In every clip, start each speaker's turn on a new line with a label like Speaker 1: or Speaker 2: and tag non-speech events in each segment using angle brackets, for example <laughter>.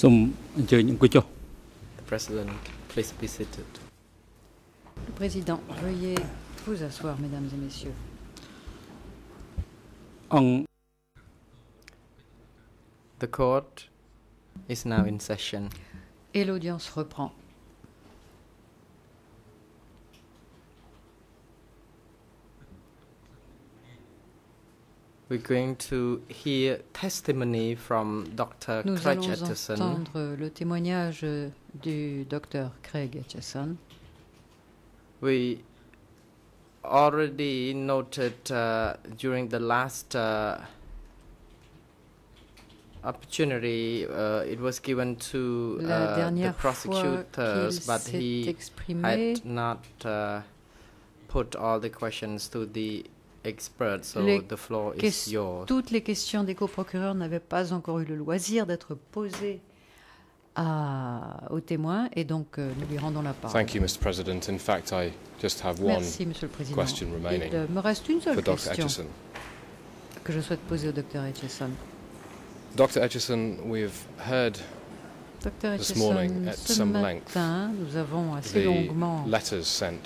Speaker 1: សូមអញ្ជើញអង្គុយចុះ
Speaker 2: The President, please be seated.
Speaker 3: Le Président, veuillez vous asseoir, Mesdames et Messieurs.
Speaker 1: អង្គ
Speaker 2: The court is now in session.
Speaker 3: Et l'audience reprend.
Speaker 2: We're going to hear testimony from Dr.
Speaker 3: Nous
Speaker 2: Craig
Speaker 3: allons
Speaker 2: Atchison,
Speaker 3: entendre le témoignage du docteur Craig Etchison.
Speaker 2: We already noted uh, during the last uh, opportunity uh, it was given to uh, the prosecutors, but he
Speaker 3: exprimé,
Speaker 2: had not uh, put all the questions to the experts, so
Speaker 3: Les
Speaker 2: the floor is yours.
Speaker 3: toutes les questions des coprocureurs n'avaient pas encore eu le loisir d'être posées à- aux témoins et donc euh, nous lui rendons la parole.
Speaker 4: Thank you, Mr. President. In fact, I just have one
Speaker 3: Merci, Monsieur le Président.
Speaker 4: question remaining
Speaker 3: Il euh, me reste une seule
Speaker 4: for Dr.
Speaker 3: question
Speaker 4: Etchison.
Speaker 3: que je souhaite poser au docteur Etchison.
Speaker 4: Dr. Etchison, we've heard This morning at
Speaker 3: ce
Speaker 4: some length,
Speaker 3: matin, nous avons assez
Speaker 4: the
Speaker 3: longuement
Speaker 4: letters sent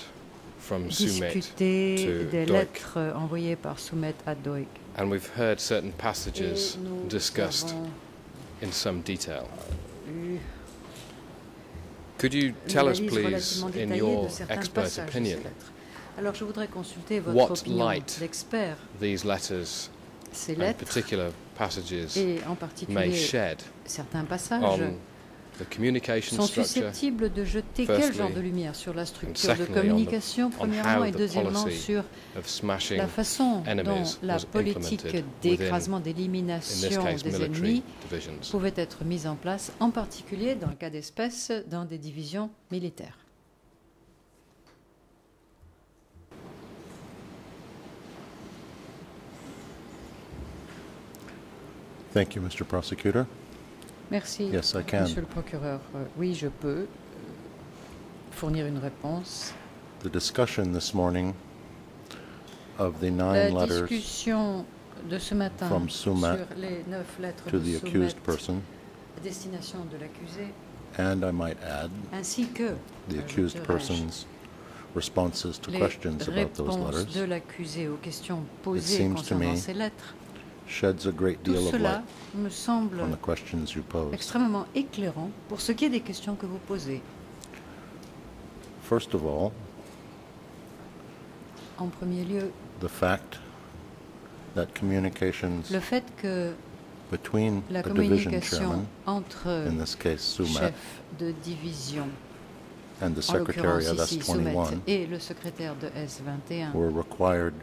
Speaker 4: Sumet, to
Speaker 3: des lettres envoyées par Soumet à Doik.
Speaker 4: and we've heard certain passages discussed in some detail. Could you tell us, please, in your expert opinion.
Speaker 3: Alors je voudrais consulter votre
Speaker 4: What
Speaker 3: opinion
Speaker 4: light
Speaker 3: d'expert.
Speaker 4: these letters
Speaker 3: Ces
Speaker 4: and particular passages
Speaker 3: et en
Speaker 4: may
Speaker 3: particulier
Speaker 4: shed
Speaker 3: certains passages
Speaker 4: on
Speaker 3: sont susceptibles de jeter quel genre de lumière sur la structure de communication,
Speaker 4: on
Speaker 3: premièrement, et deuxièmement sur la façon dont la politique d'écrasement, d'élimination des ennemis pouvait être mise en place, en particulier dans le cas d'espèce, dans des divisions militaires.
Speaker 5: Thank you, Mr. Prosecutor.
Speaker 3: Merci,
Speaker 5: Yes, I can.
Speaker 3: Monsieur le procureur. Euh, Oui, je peux euh, fournir une réponse.
Speaker 5: The discussion this morning of the
Speaker 3: La
Speaker 5: nine letters
Speaker 3: discussion de ce matin
Speaker 5: from Sumat
Speaker 3: sur les neuf lettres
Speaker 5: to
Speaker 3: de
Speaker 5: the accused person,
Speaker 3: à destination de l'accusé,
Speaker 5: and I might add,
Speaker 3: ainsi que
Speaker 5: the accused person's responses to
Speaker 3: les
Speaker 5: questions about those
Speaker 3: réponses de
Speaker 5: letters,
Speaker 3: l'accusé aux questions posées concernant
Speaker 5: me
Speaker 3: ces lettres.
Speaker 5: Sheds a great
Speaker 3: Tout
Speaker 5: deal of
Speaker 3: cela
Speaker 5: light
Speaker 3: me semble
Speaker 5: on the questions you pose.
Speaker 3: extrêmement éclairant pour ce qui est des questions que vous posez.
Speaker 5: First of all,
Speaker 3: En premier lieu,
Speaker 5: the fact that communications
Speaker 3: le fait que
Speaker 5: between
Speaker 3: la
Speaker 5: the division
Speaker 3: communication
Speaker 5: chairman,
Speaker 3: entre
Speaker 5: in this case Sumat,
Speaker 3: chefs de division,
Speaker 5: and the
Speaker 3: en l'occurrence
Speaker 5: Secretariat, that's
Speaker 3: ici Soumet,
Speaker 5: 21,
Speaker 3: et le secrétaire de S21
Speaker 5: were required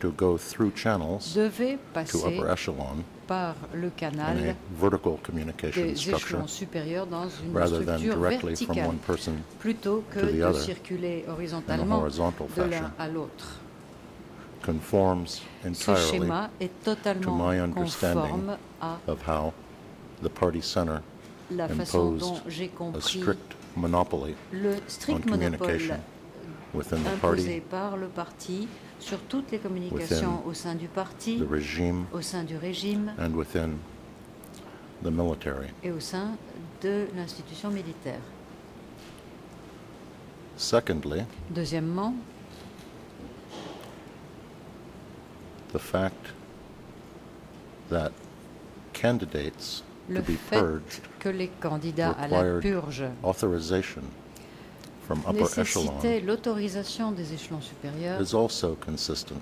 Speaker 5: to go through channels
Speaker 3: devaient
Speaker 5: to
Speaker 3: passer
Speaker 5: upper echelon
Speaker 3: par le
Speaker 5: in a
Speaker 3: canal
Speaker 5: vertical communication
Speaker 3: des
Speaker 5: structure
Speaker 3: échelons supérieurs dans une
Speaker 5: rather than directly from one person
Speaker 3: plutôt que
Speaker 5: to the
Speaker 3: de
Speaker 5: other
Speaker 3: circuler
Speaker 5: in
Speaker 3: horizontalement
Speaker 5: horizontal
Speaker 3: de l'un à l'autre.
Speaker 5: conforms
Speaker 3: Ce
Speaker 5: entirely
Speaker 3: schéma est totalement
Speaker 5: my understanding
Speaker 3: conforme à
Speaker 5: of how the party center
Speaker 3: la façon
Speaker 5: imposed
Speaker 3: dont j'ai
Speaker 5: a
Speaker 3: compris
Speaker 5: strict monopoly
Speaker 3: le strict monopole
Speaker 5: communication within the
Speaker 3: imposé
Speaker 5: party,
Speaker 3: par le parti sur toutes les communications au sein du parti,
Speaker 5: regime,
Speaker 3: au sein du régime
Speaker 5: and within the military.
Speaker 3: et au sein de l'institution militaire.
Speaker 5: Secondly,
Speaker 3: Deuxièmement,
Speaker 5: the fact that candidates to
Speaker 3: le
Speaker 5: be
Speaker 3: fait
Speaker 5: purged
Speaker 3: que les candidats à la purge
Speaker 5: from upper echelon
Speaker 3: nécessitaient l'autorisation des échelons supérieurs,
Speaker 5: is also consistent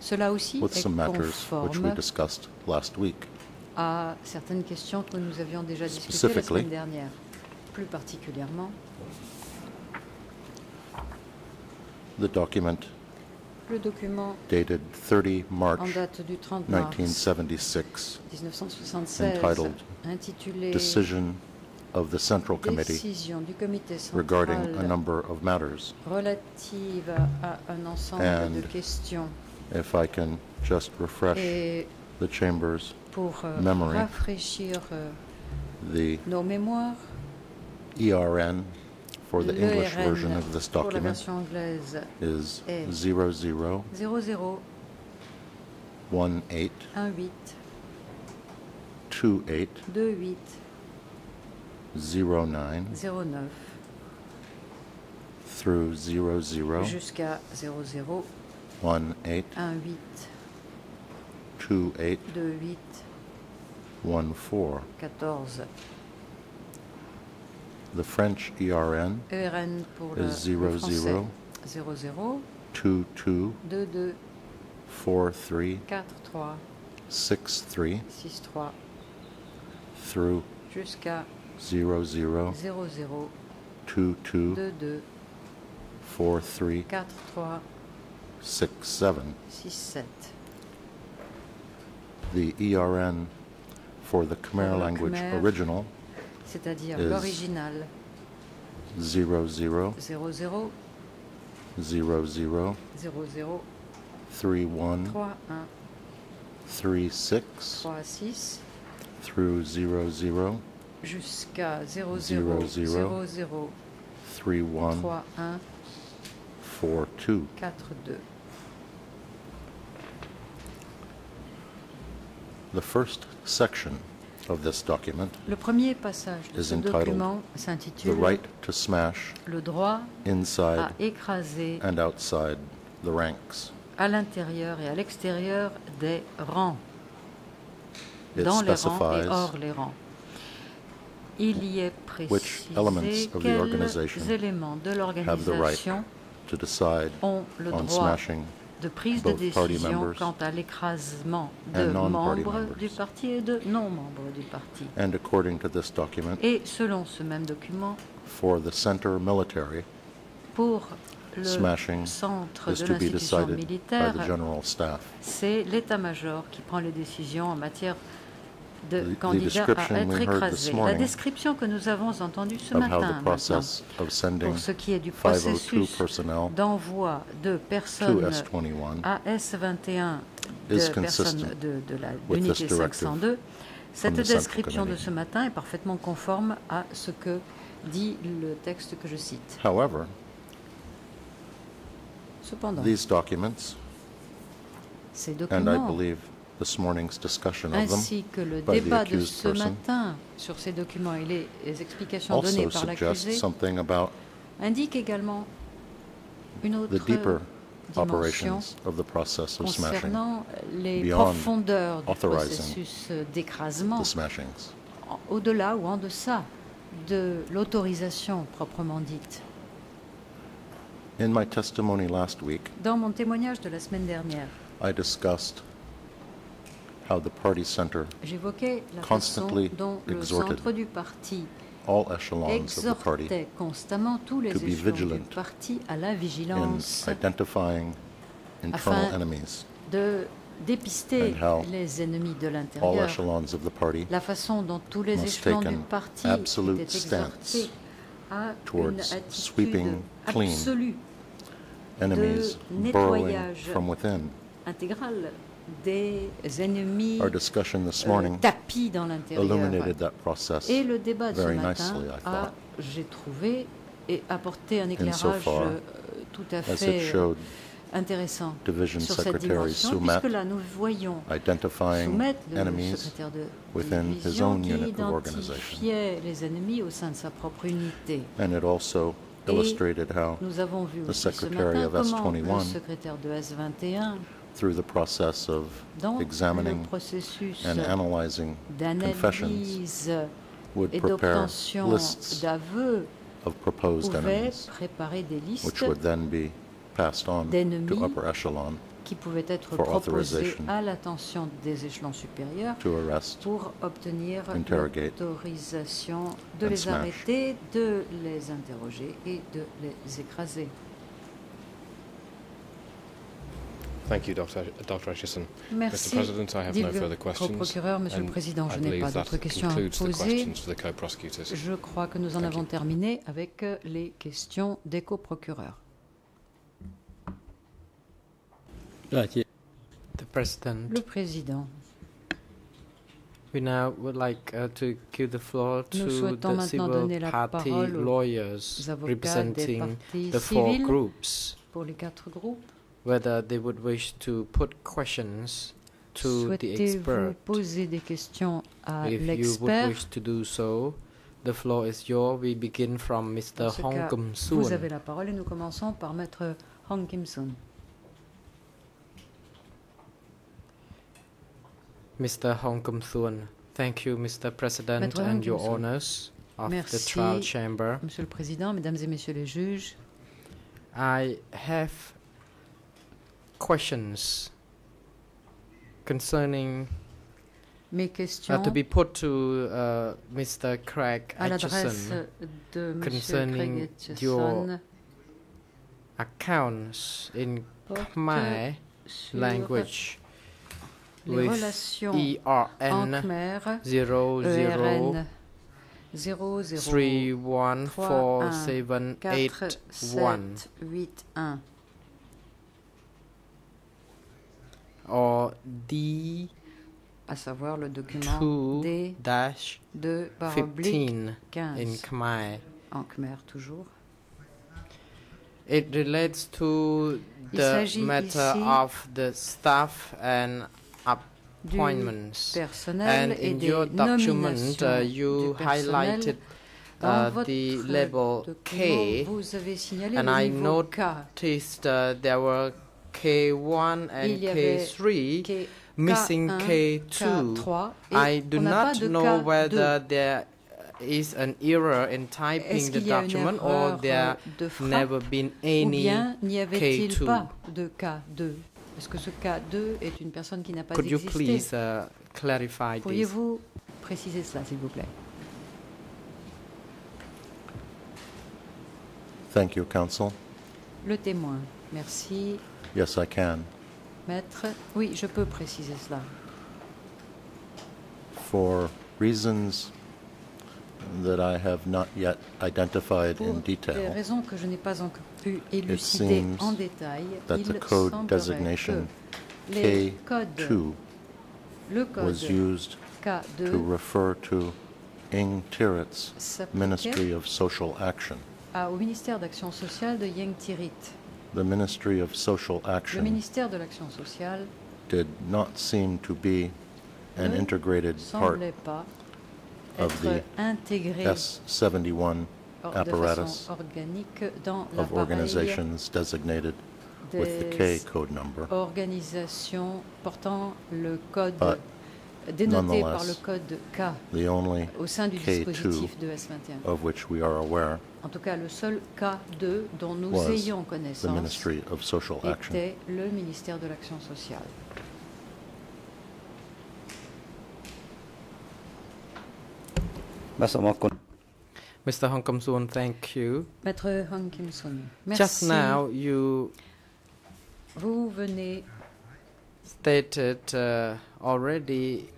Speaker 3: cela aussi
Speaker 5: with
Speaker 3: est
Speaker 5: some matters which we
Speaker 3: conforme
Speaker 5: discussed last week.
Speaker 3: à certaines questions que nous avions déjà discutées la
Speaker 5: Specifically,
Speaker 3: semaine dernière. Plus particulièrement,
Speaker 5: The document
Speaker 3: le document
Speaker 5: dated 30
Speaker 3: en
Speaker 5: March
Speaker 3: date du 30 mars
Speaker 5: 1976,
Speaker 3: 1976
Speaker 5: entitled
Speaker 3: intitulé
Speaker 5: Decision of the Central Committee regarding a number of matters. and if I can just refresh the Chamber's memory, the ERN for the English version of this document is
Speaker 3: 00,
Speaker 5: 28 09
Speaker 3: 09
Speaker 5: through 00
Speaker 3: jusqu'à 00
Speaker 5: 18
Speaker 3: 18
Speaker 5: 28
Speaker 3: 28
Speaker 5: 14.
Speaker 3: 14
Speaker 5: The French ERN
Speaker 3: ERN pour
Speaker 5: is
Speaker 3: le
Speaker 5: 00
Speaker 3: français. 00
Speaker 5: 22
Speaker 3: 22
Speaker 5: 43
Speaker 3: 43
Speaker 5: 63
Speaker 3: 63
Speaker 5: through
Speaker 3: jusqu'à
Speaker 5: zero
Speaker 3: zero
Speaker 5: 0,
Speaker 3: 0,
Speaker 5: two
Speaker 3: two
Speaker 5: four
Speaker 3: three 4, 3, six seven. 6, 7.
Speaker 5: The ERN for the Khmer language
Speaker 3: Khmer,
Speaker 5: original
Speaker 3: c'est-à-dire l'original
Speaker 5: 00
Speaker 3: 00
Speaker 5: 00
Speaker 3: three
Speaker 5: 31
Speaker 3: 31 six
Speaker 5: through 00
Speaker 3: jusqu'à 00
Speaker 5: Zéro,
Speaker 3: 00
Speaker 5: zéro. 31
Speaker 3: 3 1
Speaker 5: 42.
Speaker 3: 4 2
Speaker 5: The first section of this document,
Speaker 3: Le premier passage de
Speaker 5: Is
Speaker 3: ce
Speaker 5: entitled
Speaker 3: document
Speaker 5: The
Speaker 3: s'intitule
Speaker 5: Right to Smash
Speaker 3: Le droit à
Speaker 5: Inside
Speaker 3: écraser
Speaker 5: and Outside the Ranks.
Speaker 3: à l'intérieur et à l'extérieur des rangs,
Speaker 5: It
Speaker 3: dans les rangs et
Speaker 5: specifies
Speaker 3: hors les rangs. Il y est
Speaker 5: Which elements
Speaker 3: précisé
Speaker 5: of the
Speaker 3: quels
Speaker 5: organization
Speaker 3: éléments de
Speaker 5: have the
Speaker 3: l'organisation ont le droit de prise de décision quant à l'écrasement de membres du parti et de non-membres du parti.
Speaker 5: and according to this document
Speaker 3: Et selon ce même document,
Speaker 5: for the center military
Speaker 3: pour le
Speaker 5: smashing
Speaker 3: centre de l'institution militaire,
Speaker 5: the general staff.
Speaker 3: c'est l'état-major qui prend les décisions en matière de candidats à
Speaker 5: description
Speaker 3: être écrasés. La description que nous avons entendue ce matin, pour ce qui est du
Speaker 5: 502
Speaker 3: processus d'envoi de personnes
Speaker 5: S21
Speaker 3: à S21
Speaker 5: is
Speaker 3: de personnes de, de l'unité
Speaker 5: this directive
Speaker 3: 502, cette description de ce matin est parfaitement conforme à ce que dit le texte que je cite.
Speaker 5: However,
Speaker 3: Cependant,
Speaker 5: these documents,
Speaker 3: ces documents,
Speaker 5: this morning's discussion of them,
Speaker 3: ainsi que le
Speaker 5: by the
Speaker 3: débat de
Speaker 5: accused
Speaker 3: ce
Speaker 5: person,
Speaker 3: matin sur ces documents et les, les explications données
Speaker 5: also
Speaker 3: par l'accusé,
Speaker 5: something about
Speaker 3: indiquent également une autre
Speaker 5: the deeper
Speaker 3: dimension
Speaker 5: operations of the process of smashing,
Speaker 3: concernant les
Speaker 5: beyond
Speaker 3: profondeurs du
Speaker 5: authorizing
Speaker 3: processus d'écrasement,
Speaker 5: the smashings.
Speaker 3: en- au-delà ou en deçà de l'autorisation proprement dite.
Speaker 5: In my testimony last week,
Speaker 3: Dans mon témoignage de la semaine dernière,
Speaker 5: I discussed how the party center,
Speaker 3: j'évoquais la façon
Speaker 5: Constantly
Speaker 3: dont le
Speaker 5: exhorted
Speaker 3: centre du parti
Speaker 5: all echelons of the party,
Speaker 3: constamment tous les
Speaker 5: to be
Speaker 3: échelons du
Speaker 5: vigilant
Speaker 3: parti à la
Speaker 5: in
Speaker 3: vigilance
Speaker 5: identifying internal
Speaker 3: Afin
Speaker 5: enemies,
Speaker 3: de dépister les ennemis de l'intérieur.
Speaker 5: echelons of the party
Speaker 3: La façon dont tous les échelons du parti étaient exhortés à une attitude
Speaker 5: sweeping clean
Speaker 3: absolue,
Speaker 5: enemies burrowing
Speaker 3: nettoyage.
Speaker 5: from within.
Speaker 3: intégrale des ennemis
Speaker 5: Our discussion this
Speaker 3: euh,
Speaker 5: morning
Speaker 3: tapis dans l'intérieur.
Speaker 5: illuminated that process
Speaker 3: Et le débat de ce
Speaker 5: very
Speaker 3: matin
Speaker 5: nicely, I
Speaker 3: a,
Speaker 5: thought,
Speaker 3: j'ai trouvé, et apporté un éclairage
Speaker 5: Insofar
Speaker 3: euh, tout à fait euh, intéressant
Speaker 5: Division
Speaker 3: sur cette
Speaker 5: Secretary
Speaker 3: dimension,
Speaker 5: Sumet
Speaker 3: puisque là nous voyons
Speaker 5: identifying
Speaker 3: Soumet, le
Speaker 5: enemies
Speaker 3: secrétaire de
Speaker 5: within his
Speaker 3: division,
Speaker 5: own
Speaker 3: qui
Speaker 5: unit of organization.
Speaker 3: identifiait les ennemis au sein de sa propre unité.
Speaker 5: And it also
Speaker 3: Et
Speaker 5: illustrated how,
Speaker 3: Nous avons vu
Speaker 5: The
Speaker 3: aussi ce
Speaker 5: secretary
Speaker 3: matin
Speaker 5: of
Speaker 3: comment
Speaker 5: S21
Speaker 3: le secrétaire de S21,
Speaker 5: through the process of
Speaker 3: dans le
Speaker 5: examining
Speaker 3: processus
Speaker 5: and analyzing confessions, would prepare lists of proposed
Speaker 3: pouvait
Speaker 5: enemies,
Speaker 3: préparer des listes
Speaker 5: which would then be passed on to
Speaker 3: d'ennemis
Speaker 5: upper echelon
Speaker 3: qui pouvaient être
Speaker 5: authorization
Speaker 3: à l'attention des échelons supérieurs
Speaker 5: to arrest
Speaker 3: pour obtenir l'autorisation de les
Speaker 5: smash.
Speaker 3: arrêter, de les interroger et de les écraser.
Speaker 4: Thank you, Dr. Dr. Atchison.
Speaker 3: Merci.
Speaker 4: Mr. President, I have
Speaker 3: dit
Speaker 4: no
Speaker 3: le
Speaker 4: further questions.
Speaker 3: co-procureur, Monsieur le Président,
Speaker 4: I
Speaker 3: je n'ai
Speaker 4: believe
Speaker 3: pas
Speaker 4: that
Speaker 3: d'autres questions à
Speaker 4: concludes the
Speaker 3: poser.
Speaker 4: questions for the co-prosecutors.
Speaker 3: Je crois que nous en
Speaker 4: Thank
Speaker 3: avons
Speaker 4: you.
Speaker 3: terminé avec euh, les questions des coprocureurs.
Speaker 2: The President,
Speaker 3: Le Président,
Speaker 2: we now would like uh, to give the floor
Speaker 3: Nous
Speaker 2: to
Speaker 3: souhaitons
Speaker 2: the
Speaker 3: maintenant
Speaker 2: civil
Speaker 3: donner la
Speaker 2: party
Speaker 3: parole aux
Speaker 2: lawyers representing the four groups,
Speaker 3: pour les quatre groupes.
Speaker 2: Whether they would wish to put questions to the expert.
Speaker 3: poser des questions à
Speaker 2: If you would
Speaker 3: l'expert?
Speaker 2: wish to do so, The floor is yours. We begin from Mr. Hong
Speaker 3: cas,
Speaker 2: Kum
Speaker 3: vous
Speaker 2: Soon.
Speaker 3: avez la parole et nous commençons par Maître Hong Kim-soon.
Speaker 2: Mr. Hong Kum Soon. Thank you, Mr. President, and your honors of the
Speaker 3: Merci.
Speaker 2: trial chamber.
Speaker 3: Monsieur le Président, Mesdames et Messieurs les juges,
Speaker 2: I have questions concerning
Speaker 3: mes
Speaker 2: uh, to be put to uh, Mr. Craig Atchison. concerning
Speaker 3: Craig
Speaker 2: your Accounts in Khmer language with ERN
Speaker 3: Khmer,
Speaker 2: 00
Speaker 3: ERN 00
Speaker 2: 314781
Speaker 3: 4781
Speaker 2: or D
Speaker 3: à savoir le document
Speaker 2: 2
Speaker 3: D
Speaker 2: dash
Speaker 3: 2 baroblique
Speaker 2: 15 in
Speaker 3: 15
Speaker 2: Khmer.
Speaker 3: en Khmer toujours.
Speaker 2: It relates to
Speaker 3: Il
Speaker 2: the matter of the staff and
Speaker 3: Du
Speaker 2: appointments.
Speaker 3: personnel
Speaker 2: And
Speaker 3: et
Speaker 2: in
Speaker 3: des
Speaker 2: your document, uh, you
Speaker 3: du personnel.
Speaker 2: highlighted
Speaker 3: Dans
Speaker 2: uh,
Speaker 3: votre
Speaker 2: the label K.
Speaker 3: vous avez signalé
Speaker 2: and
Speaker 3: le
Speaker 2: I. Noticed uh, there were K1 and
Speaker 3: Il y avait
Speaker 2: K3
Speaker 3: K-
Speaker 2: missing
Speaker 3: K1,
Speaker 2: K2.
Speaker 3: K3,
Speaker 2: I do
Speaker 3: on n'a pas
Speaker 2: not know
Speaker 3: K2.
Speaker 2: whether there is an error in typing the
Speaker 3: qu'il y a une
Speaker 2: document or there
Speaker 3: euh, de
Speaker 2: never been any.
Speaker 3: bien n'y avait-il
Speaker 2: K2?
Speaker 3: pas de K2 Est-ce que ce K2 est une personne qui n'a pas
Speaker 2: Could you
Speaker 3: existé
Speaker 2: please uh, clarify this?
Speaker 3: Pourriez-vous préciser cela, s'il vous plaît
Speaker 5: Thank you, counsel.
Speaker 3: Le témoin. Merci,
Speaker 5: Yes, I can.
Speaker 3: maître. Oui, je peux préciser cela.
Speaker 5: For reasons that I have not yet identified
Speaker 3: Pour
Speaker 5: in
Speaker 3: des
Speaker 5: detail,
Speaker 3: raisons que je n'ai pas encore pu élucider en détail,
Speaker 5: that
Speaker 3: il
Speaker 5: the code
Speaker 3: semblerait
Speaker 5: designation
Speaker 3: que les codes,
Speaker 5: K2
Speaker 3: le
Speaker 5: was
Speaker 3: code
Speaker 5: used to
Speaker 3: K2
Speaker 5: refer to Ing Tirit's Ministry of Social Action.
Speaker 3: à- au ministère d'Action sociale de Yang Tirit.
Speaker 5: The Ministry of Social
Speaker 3: Le
Speaker 5: Action
Speaker 3: ministère de l'Action sociale
Speaker 5: did not seem to be an
Speaker 3: ne
Speaker 5: integrated part
Speaker 3: semblait pas
Speaker 5: of
Speaker 3: être
Speaker 5: the
Speaker 3: intégré
Speaker 5: S71
Speaker 3: or- de
Speaker 5: apparatus
Speaker 3: façon organique dans
Speaker 5: of
Speaker 3: l'appareil
Speaker 5: organizations designated with the K
Speaker 3: des
Speaker 5: code number.
Speaker 3: organisations portant le code
Speaker 5: But
Speaker 3: dénoté par le
Speaker 5: nonetheless,
Speaker 3: code K
Speaker 5: The only
Speaker 3: au sein du
Speaker 5: K2
Speaker 3: dispositif de S21.
Speaker 5: of which we are aware,
Speaker 3: En tout cas, le seul K2 dont nous
Speaker 5: Was
Speaker 3: ayons connaissance
Speaker 5: Ministry of Social Action.
Speaker 3: était le ministère de l'Action sociale.
Speaker 2: Mr. Hong Kam Soon, thank you.
Speaker 3: Maître Hong Kim-soon, merci.
Speaker 2: Just now, you
Speaker 3: Vous venez
Speaker 2: stated uh, already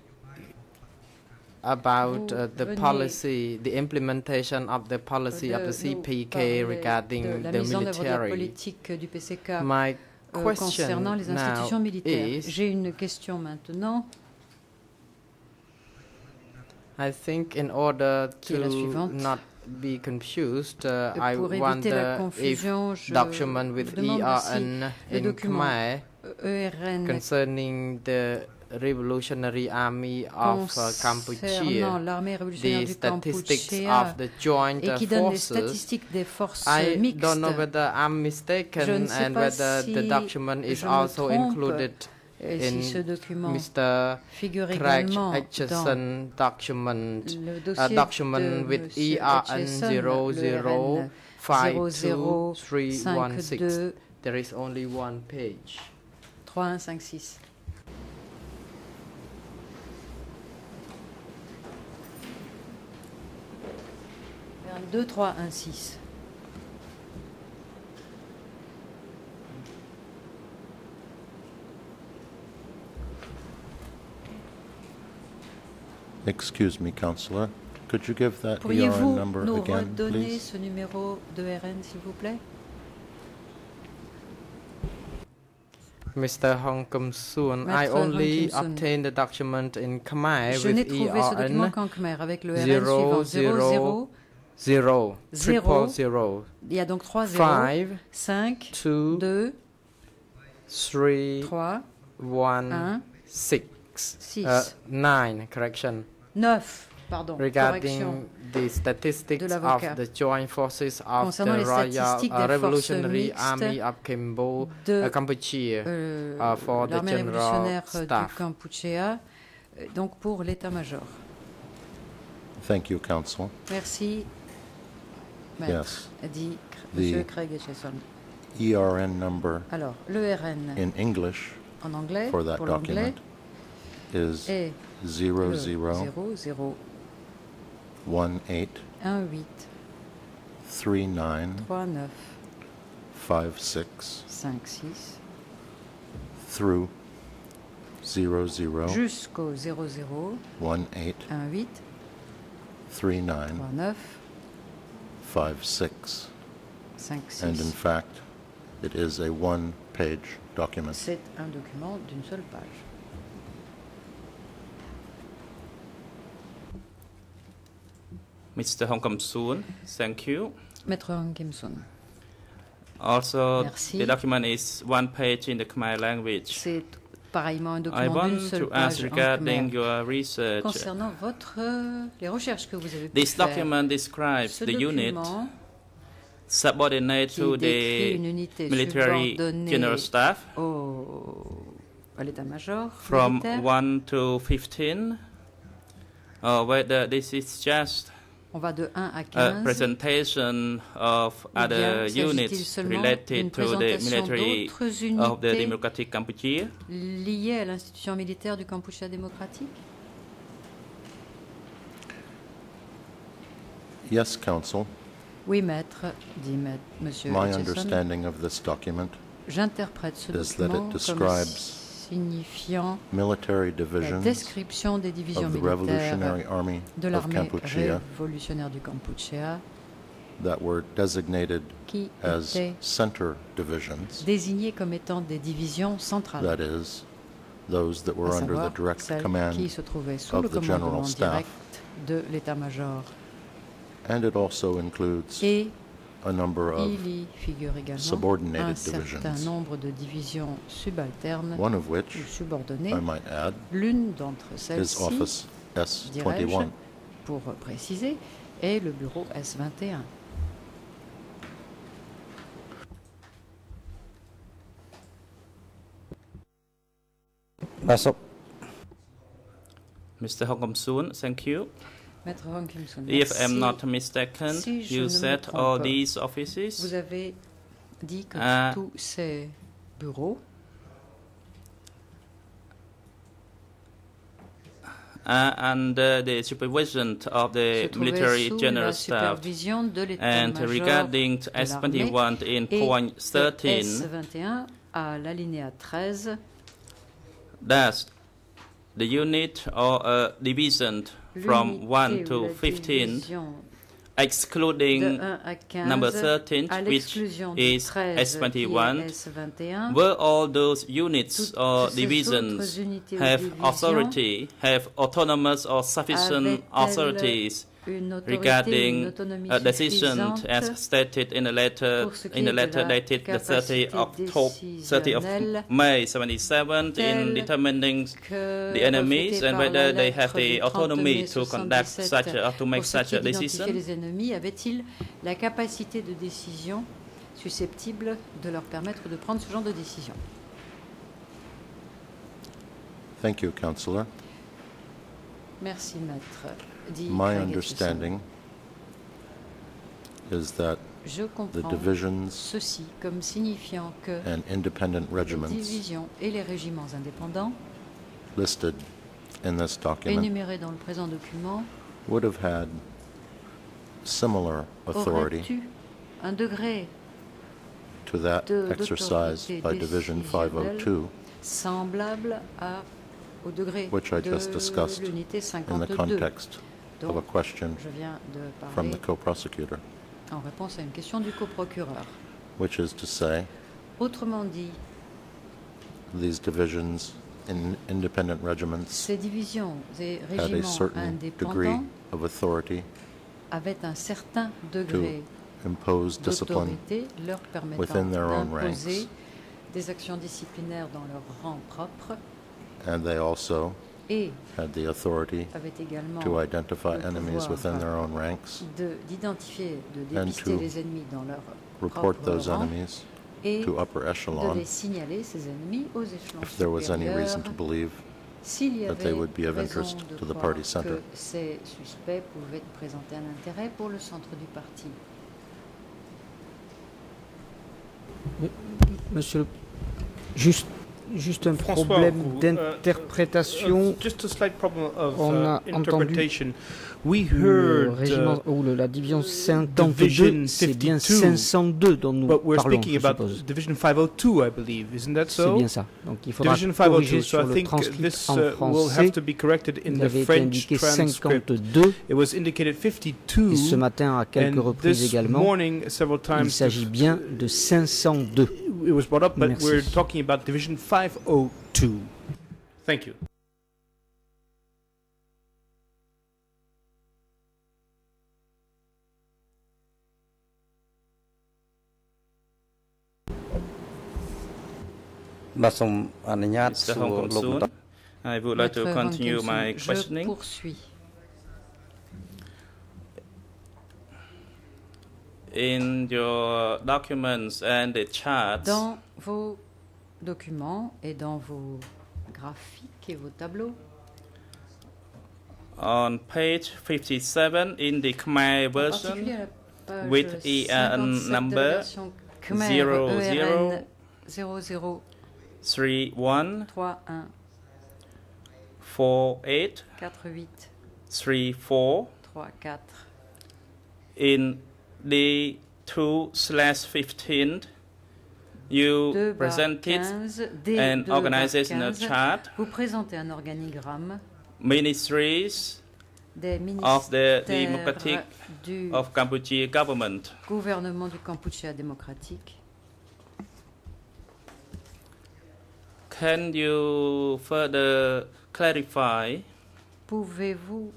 Speaker 2: about uh, the policy, the implementation of the policy of the CPK regarding the military. My question now is, I think in order to not be confused, uh, I wonder if document with ERN in Khmer concerning the Revolutionary Army of uh, Cambodia, the statistics
Speaker 3: Campuchia,
Speaker 2: of the joint forces. I
Speaker 3: mixed.
Speaker 2: don't know whether I'm mistaken and whether
Speaker 3: si the
Speaker 2: document is also included in
Speaker 3: si
Speaker 2: Mr. Craig Atchison document, a document with ERN
Speaker 3: 0052316.
Speaker 2: There is only one page.
Speaker 3: 3156. Deux, trois, un, six.
Speaker 5: Excuse me, Counselor. Could you give that ERN
Speaker 3: Pourriez-vous
Speaker 5: number
Speaker 3: nous
Speaker 5: again,
Speaker 3: redonner
Speaker 5: please?
Speaker 3: ce numéro de RN, s'il vous plaît?
Speaker 2: Mr. Hong Kum Soon, I only obtained the document in Khmer
Speaker 3: Je n'ai
Speaker 2: with
Speaker 3: trouvé ce document
Speaker 2: ERN
Speaker 3: qu'en Khmer avec le RN
Speaker 2: zéro,
Speaker 3: suivant 00.
Speaker 2: Zero,
Speaker 3: Zéro.
Speaker 2: triple zero,
Speaker 3: Il y a donc 3 0,
Speaker 2: five,
Speaker 3: 5,
Speaker 2: two,
Speaker 3: 2,
Speaker 2: three,
Speaker 3: 3,
Speaker 2: one,
Speaker 3: 1,
Speaker 2: six,
Speaker 3: 6,
Speaker 2: uh, nine. Correction.
Speaker 3: 9, pardon, correction.
Speaker 2: regarding the statistics
Speaker 3: de
Speaker 2: of the joint forces of
Speaker 3: Concernant
Speaker 2: the
Speaker 3: les
Speaker 2: Royal
Speaker 3: statistiques
Speaker 2: uh,
Speaker 3: des forces
Speaker 2: Revolutionary Army of Cambo,
Speaker 3: de
Speaker 2: uh, Cambodia. for the
Speaker 3: l'armée
Speaker 2: general
Speaker 3: révolutionnaire euh, du
Speaker 2: staff.
Speaker 3: Kampuchea, donc pour l'état-major.
Speaker 5: Thank you, Counsel.
Speaker 3: Merci,
Speaker 5: Yes.
Speaker 3: dit
Speaker 5: The-
Speaker 3: M. Craig.
Speaker 5: ERN number
Speaker 3: Alors, l'ERN
Speaker 5: in English
Speaker 3: en anglais,
Speaker 5: for that
Speaker 3: pour l'anglais,
Speaker 5: document is
Speaker 3: est
Speaker 5: 00
Speaker 3: le 00
Speaker 5: 18
Speaker 3: 18
Speaker 5: 39
Speaker 3: 39
Speaker 5: 56
Speaker 3: 56
Speaker 5: through 00
Speaker 3: jusqu'au 00
Speaker 5: 18
Speaker 3: 18
Speaker 5: 39
Speaker 3: 39
Speaker 5: 56.
Speaker 3: 56.
Speaker 5: And in fact, it is a one-page document.
Speaker 3: C'est un document d'une seule page.
Speaker 1: Mr. Hong Kam Soon, thank you.
Speaker 3: Maître Hong Kim Soon.
Speaker 1: Also,
Speaker 3: Merci.
Speaker 1: the document is one page in the Khmer language.
Speaker 3: c'est pareillement un
Speaker 1: I
Speaker 3: document d'une
Speaker 1: want
Speaker 3: seule
Speaker 1: to ask
Speaker 3: page en
Speaker 1: regarding
Speaker 3: Khmer.
Speaker 1: your research.
Speaker 3: Concernant votre, euh, les recherches que vous avez pu
Speaker 1: This
Speaker 3: faire,
Speaker 1: document describes
Speaker 3: ce
Speaker 1: the unit
Speaker 3: document
Speaker 1: subordinate
Speaker 3: qui
Speaker 1: to
Speaker 3: une
Speaker 1: the
Speaker 3: unité
Speaker 1: military general staff
Speaker 3: au, à l'état-major
Speaker 1: from
Speaker 3: militaire.
Speaker 1: 1 to 15, or whether this is just
Speaker 3: On va de 1 à
Speaker 1: a
Speaker 3: 15.
Speaker 1: presentation of
Speaker 3: bien
Speaker 1: other units related to the military of the Democratic Cambodia?
Speaker 3: liées à l'institution militaire du Kampuchea démocratique?
Speaker 5: Yes, Counsel,
Speaker 3: Oui, maître, dit maître, Monsieur
Speaker 5: my
Speaker 3: Hutchison.
Speaker 5: understanding of this document
Speaker 3: J'interprète ce
Speaker 5: is that it
Speaker 3: document comme
Speaker 5: describes
Speaker 3: signifiant la description des divisions militaires de l'armée révolutionnaire du Kampuchea
Speaker 5: that were designated
Speaker 3: qui
Speaker 5: as
Speaker 3: étaient
Speaker 5: center divisions,
Speaker 3: désignées comme étant des divisions centrales,
Speaker 5: that is, those that were under the direct
Speaker 3: qui
Speaker 5: command,
Speaker 3: se trouvaient sous
Speaker 5: of
Speaker 3: le commandement direct de l'état-major.
Speaker 5: and it also includes
Speaker 3: Et il y figure également un
Speaker 5: subordinated
Speaker 3: certain
Speaker 5: divisions,
Speaker 3: nombre de divisions subalternes
Speaker 5: one of which,
Speaker 3: ou subordonnées.
Speaker 5: I might add,
Speaker 3: L'une d'entre
Speaker 5: is
Speaker 3: celles-ci,
Speaker 5: Office
Speaker 3: dirais-je,
Speaker 5: S21.
Speaker 3: pour préciser, est le bureau S21.
Speaker 1: Mr. Hong Soon, thank you. If I'm not mistaken,
Speaker 3: si
Speaker 1: you said all
Speaker 3: pas.
Speaker 1: these offices.
Speaker 3: Vous avez dit que
Speaker 1: uh,
Speaker 3: tous ces bureaux.
Speaker 1: Uh, and uh, the supervision of the military general staff. And regarding S21 in
Speaker 3: à 13,
Speaker 1: that's the unit or division from 1 to 15, excluding number 13, which is S21, where all those units or divisions have authority, have autonomous or sufficient authorities?
Speaker 3: Une autorité, une
Speaker 1: regarding a decision as stated in a letter in
Speaker 3: de
Speaker 1: letter
Speaker 3: la
Speaker 1: dated the 30
Speaker 3: capacité
Speaker 1: October 30 of May 77 in determining the enemies and whether they have
Speaker 3: lettre du
Speaker 1: the
Speaker 3: 30
Speaker 1: autonomy
Speaker 3: mai
Speaker 1: to conduct
Speaker 3: 77
Speaker 1: such a, or to make such a decision?
Speaker 3: les ennemis, avait-il la capacité de décision susceptible de leur permettre de prendre ce genre de décision?
Speaker 5: Thank you, Counselor.
Speaker 3: Merci, maître.
Speaker 5: My understanding is that
Speaker 3: Je
Speaker 5: the divisions
Speaker 3: ceci comme signifiant que
Speaker 5: and independent
Speaker 3: les
Speaker 5: regiments
Speaker 3: divisions et les régiments indépendants
Speaker 5: listed in this document
Speaker 3: énumérés dans le présent document
Speaker 5: would have had similar authority
Speaker 3: un degré
Speaker 5: to that
Speaker 3: de-
Speaker 5: exercised by Division 502
Speaker 3: semblable à, au degré
Speaker 5: Which I
Speaker 3: de
Speaker 5: just discussed in the context of a question
Speaker 3: je viens de
Speaker 5: from
Speaker 3: parler
Speaker 5: the co-prosecutor,
Speaker 3: en réponse à une question du coprocureur.
Speaker 5: which is to say,
Speaker 3: Autrement dit,
Speaker 5: these divisions in independent regiments
Speaker 3: ces divisions et
Speaker 5: had a
Speaker 3: régiments
Speaker 5: certain degree
Speaker 3: indépendants
Speaker 5: of authority
Speaker 3: avaient un certain degré
Speaker 5: impose discipline
Speaker 3: d'autorité leur permettant
Speaker 5: within their own
Speaker 3: d'imposer
Speaker 5: ranks.
Speaker 3: des actions disciplinaires dans leur rang propre
Speaker 5: and they also
Speaker 3: et
Speaker 5: had the authority
Speaker 3: avait également
Speaker 5: to identify
Speaker 3: le
Speaker 5: enemies
Speaker 3: pouvoir
Speaker 5: within their own ranks,
Speaker 3: de- d'identifier, de
Speaker 5: And
Speaker 3: dépister
Speaker 5: to
Speaker 3: les ennemis dans leur
Speaker 5: report
Speaker 3: propre
Speaker 5: those
Speaker 3: rang
Speaker 5: enemies
Speaker 3: et
Speaker 5: to upper
Speaker 3: de
Speaker 5: echelon
Speaker 3: les signaler, ces ennemis, aux échelons
Speaker 5: if there was any
Speaker 3: supérieurs
Speaker 5: reason to believe
Speaker 3: s'il y
Speaker 5: that they
Speaker 3: avait
Speaker 5: would be of
Speaker 3: raison
Speaker 5: interest
Speaker 3: de
Speaker 5: to the
Speaker 3: croire
Speaker 5: party center.
Speaker 3: que ces suspects pouvaient présenter un intérêt pour le centre du parti.
Speaker 6: Monsieur, le- juste, juste un
Speaker 7: François
Speaker 6: problème
Speaker 7: Roux,
Speaker 6: d'interprétation.
Speaker 7: Uh, of
Speaker 6: On
Speaker 7: uh,
Speaker 6: a entendu
Speaker 7: We
Speaker 6: Le
Speaker 7: heard,
Speaker 6: régiment,
Speaker 7: uh,
Speaker 6: ou le- la division
Speaker 7: Division
Speaker 6: 52, c'est bien
Speaker 7: 52.
Speaker 6: 502 dont nous
Speaker 7: but we're
Speaker 6: parlons,
Speaker 7: speaking
Speaker 6: je
Speaker 7: about
Speaker 6: suppose.
Speaker 7: Division 502, I believe. Isn't that
Speaker 6: C'est
Speaker 7: so?
Speaker 6: bien ça. Donc il faudra
Speaker 7: Division
Speaker 6: corriger
Speaker 7: 502. So
Speaker 6: sur
Speaker 7: I
Speaker 6: le
Speaker 7: think
Speaker 6: transcript
Speaker 7: this
Speaker 6: en
Speaker 7: uh, will have to be corrected in
Speaker 6: Il
Speaker 7: the
Speaker 6: avait été
Speaker 7: French
Speaker 6: indiqué
Speaker 7: transcript.
Speaker 6: 52
Speaker 7: It was indicated 52.
Speaker 6: et ce matin à quelques reprises également.
Speaker 7: morning, several times,
Speaker 6: Il s'agit bien de 502.
Speaker 7: It was brought up, but
Speaker 6: Merci.
Speaker 7: we're talking about Division 502. Thank you.
Speaker 1: I would like to continue my
Speaker 3: Je
Speaker 1: questioning. In your documents and the charts,
Speaker 3: Dans vos documents et dans vos graphiques et vos tableaux,
Speaker 1: on page 57 in the Khmer
Speaker 3: en
Speaker 1: version, with
Speaker 3: 57
Speaker 1: ERN
Speaker 3: de 3,
Speaker 1: 1.
Speaker 3: 3, 1.
Speaker 1: 4,
Speaker 3: 8. 4,
Speaker 1: 8. 3,
Speaker 3: 4.
Speaker 1: 3,
Speaker 3: 4.
Speaker 1: In the two slash 15, you presented
Speaker 3: 15,
Speaker 1: an organizational chart.
Speaker 3: Vous présentez un organigramme.
Speaker 1: Ministries
Speaker 3: des
Speaker 1: of the Democratic of Cambodia government.
Speaker 3: Gouvernement du démocratique.
Speaker 1: Can you further clarify?
Speaker 3: Pouvez-vous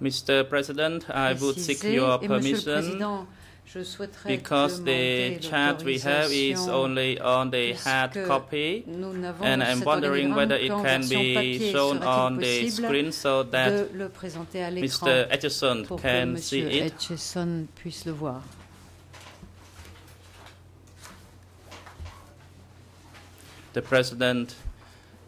Speaker 1: Mr. President, I would seek your permission because the chat we have is only on the hard copy, and I'm wondering whether it can be shown on the screen so that Mr. Etchison can see it. The President,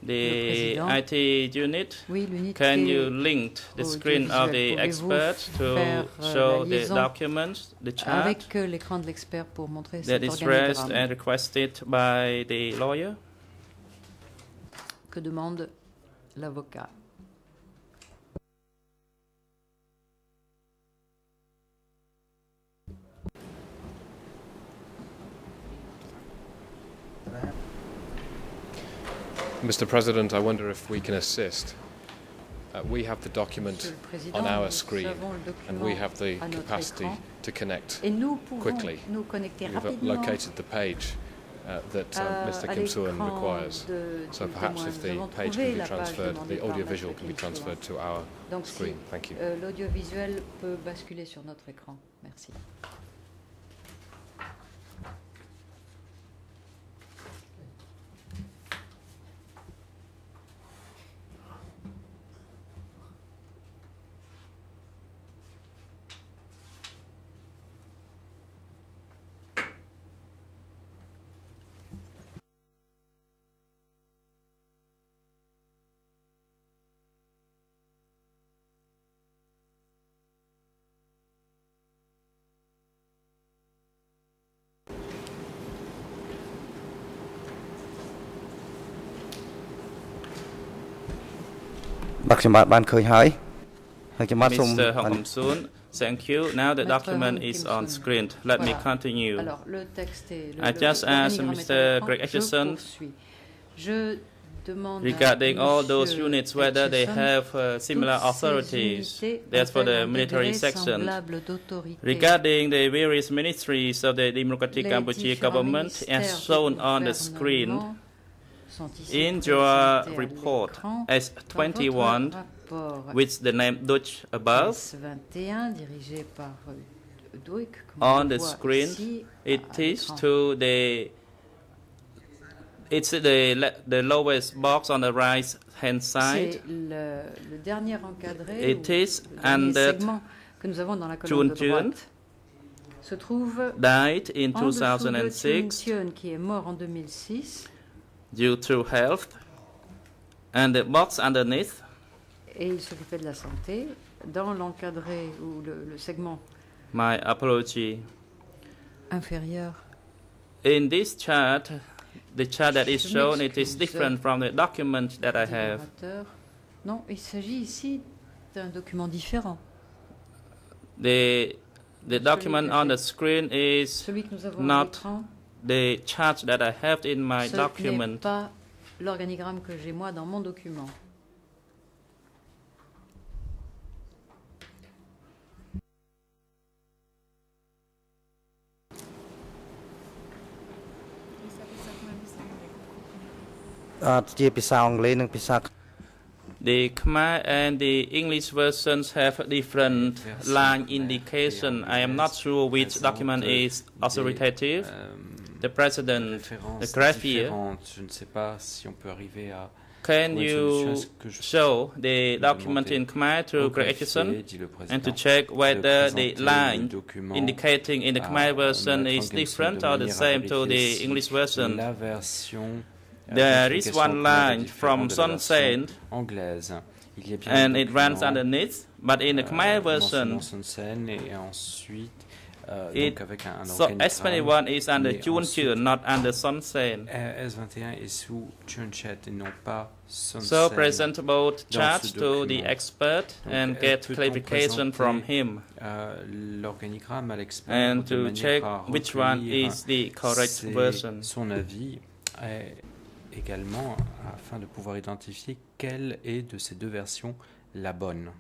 Speaker 1: the. IT unit,
Speaker 3: Oui,
Speaker 1: can you link the screen of the expert to
Speaker 3: euh,
Speaker 1: show the documents, the chart
Speaker 3: avec euh, l'écran de l'expert pour montrer
Speaker 1: that raised and requested by the lawyer?
Speaker 3: que demande l'avocat.
Speaker 4: Mr. President, I wonder if we can assist. Uh, we have the document
Speaker 3: Monsieur le Président,
Speaker 4: on our screen, and we have the capacity to connect. quickly. We've located the page uh, that uh, Mr.
Speaker 3: à
Speaker 4: Kim
Speaker 3: l'écran
Speaker 4: requires. So perhaps if the page can be transferred, the audiovisual can be transferred to our screen. Thank you.
Speaker 3: euh, l'audiovisuel peut basculer sur notre écran. Merci.
Speaker 1: Mr. Hong Kong Soon Thank you. Now the document is on screen. Let me continue. I just asked Mr. Greg
Speaker 3: Atchison
Speaker 1: regarding all those units whether they have uh, similar authorities. That's for the military section. Regarding the various ministries of the Democratic Cambodia government as shown on the screen, in your report
Speaker 3: S21,
Speaker 1: with the name Dutch above, on the screen, it is to the it's the the lowest box on the right hand side. It is under
Speaker 3: June June.
Speaker 1: Died in 2006 due to health. And the box underneath
Speaker 3: et il s'occupait de la santé. Dans l'encadré ou le, le segment
Speaker 1: my apology.
Speaker 3: inférieur,
Speaker 1: In this chart, the chart that is shown, it is different from the document that I have.
Speaker 3: l'orateur. Non, il s'agit ici d'un document différent.
Speaker 1: The, the document on the screen is
Speaker 3: Celui que nous avons
Speaker 1: not
Speaker 3: l'écran,
Speaker 1: the chart that I have in my
Speaker 3: Ce
Speaker 1: document.
Speaker 3: pas l'organigramme que j'ai moi dans mon document.
Speaker 1: The Khmer and the English versions have different line indication. I am not sure which document is authoritative. Um, the president, the graphier, can you show the document in Khmer to Greg and to check whether the line indicating in the Khmer version is different or the same to the English version? There is one line from
Speaker 8: Son Saint
Speaker 1: and it runs underneath, but in the Khmer version,
Speaker 8: Ensuite euh,
Speaker 1: It-
Speaker 8: donc avec un, un
Speaker 1: so
Speaker 8: organigramme.
Speaker 1: S21 is under
Speaker 8: mais
Speaker 1: Chun
Speaker 8: ensuite,
Speaker 1: Chun, not under Sun Sen.
Speaker 8: euh, S21 est sous Chunchet et non pas Sun
Speaker 1: So
Speaker 8: Sen.
Speaker 1: present both
Speaker 8: dans
Speaker 1: charts
Speaker 8: ce
Speaker 1: to the expert
Speaker 8: Donc,
Speaker 1: and get clarification from him
Speaker 8: l'organigramme à l'expert
Speaker 1: and
Speaker 8: de
Speaker 1: to check
Speaker 8: à
Speaker 1: which one is the correct version.
Speaker 8: son avis et également afin de pouvoir identifier quelle est de ces deux versions la bonne.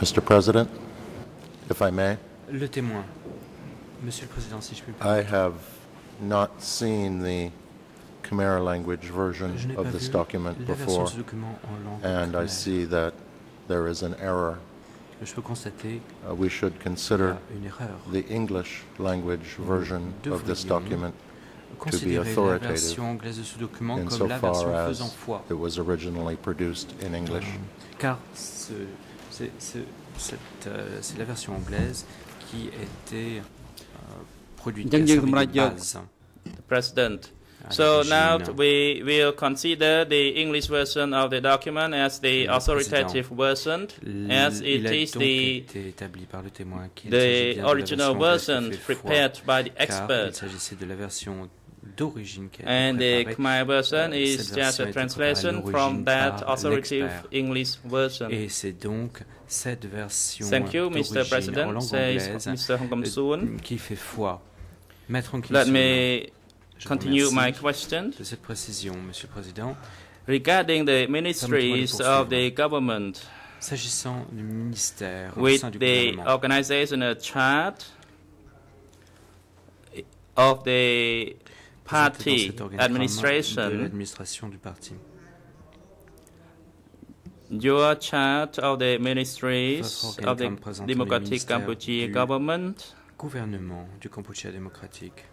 Speaker 5: Mr. President, if I may.
Speaker 8: Le témoin. Monsieur le Président, si je puis.
Speaker 5: I have not seen the Khmer language version of this document before, and
Speaker 8: Khmer.
Speaker 5: I see that there is an error. Uh, we should consider the English language version of this document
Speaker 8: to be
Speaker 5: authoritative insofar as it was originally produced in English.
Speaker 8: C'est euh, c'est la version anglaise qui était euh, produite
Speaker 1: The President.
Speaker 8: à
Speaker 1: So now we will consider the English version of the document as the authoritative version, as it is the
Speaker 8: été établi par le témoin qu'il s'agit
Speaker 1: the
Speaker 8: bien de la
Speaker 1: original
Speaker 8: version
Speaker 1: prepared by the
Speaker 8: car d'origine
Speaker 1: and the Khmer version
Speaker 8: Euh,
Speaker 1: is just a translation from that authoritative. English version.
Speaker 8: et c'est donc cette version
Speaker 1: Thank you, Mr. President, says Mr. Hong Soon.
Speaker 8: euh, qui fait foi.
Speaker 1: Let me continue my question.
Speaker 8: de cette précision, Monsieur le Président.
Speaker 1: Regarding the ministries of the government,
Speaker 8: S'agissant du ministère au
Speaker 1: with
Speaker 8: sein du
Speaker 1: the
Speaker 8: gouvernement,
Speaker 1: organizational chart of the party administration,
Speaker 8: du parti.
Speaker 1: your chart of the ministries of the
Speaker 8: organigramme présente les
Speaker 1: Democratic Cambodia government
Speaker 8: Gouvernement du Kampuchea démocratique.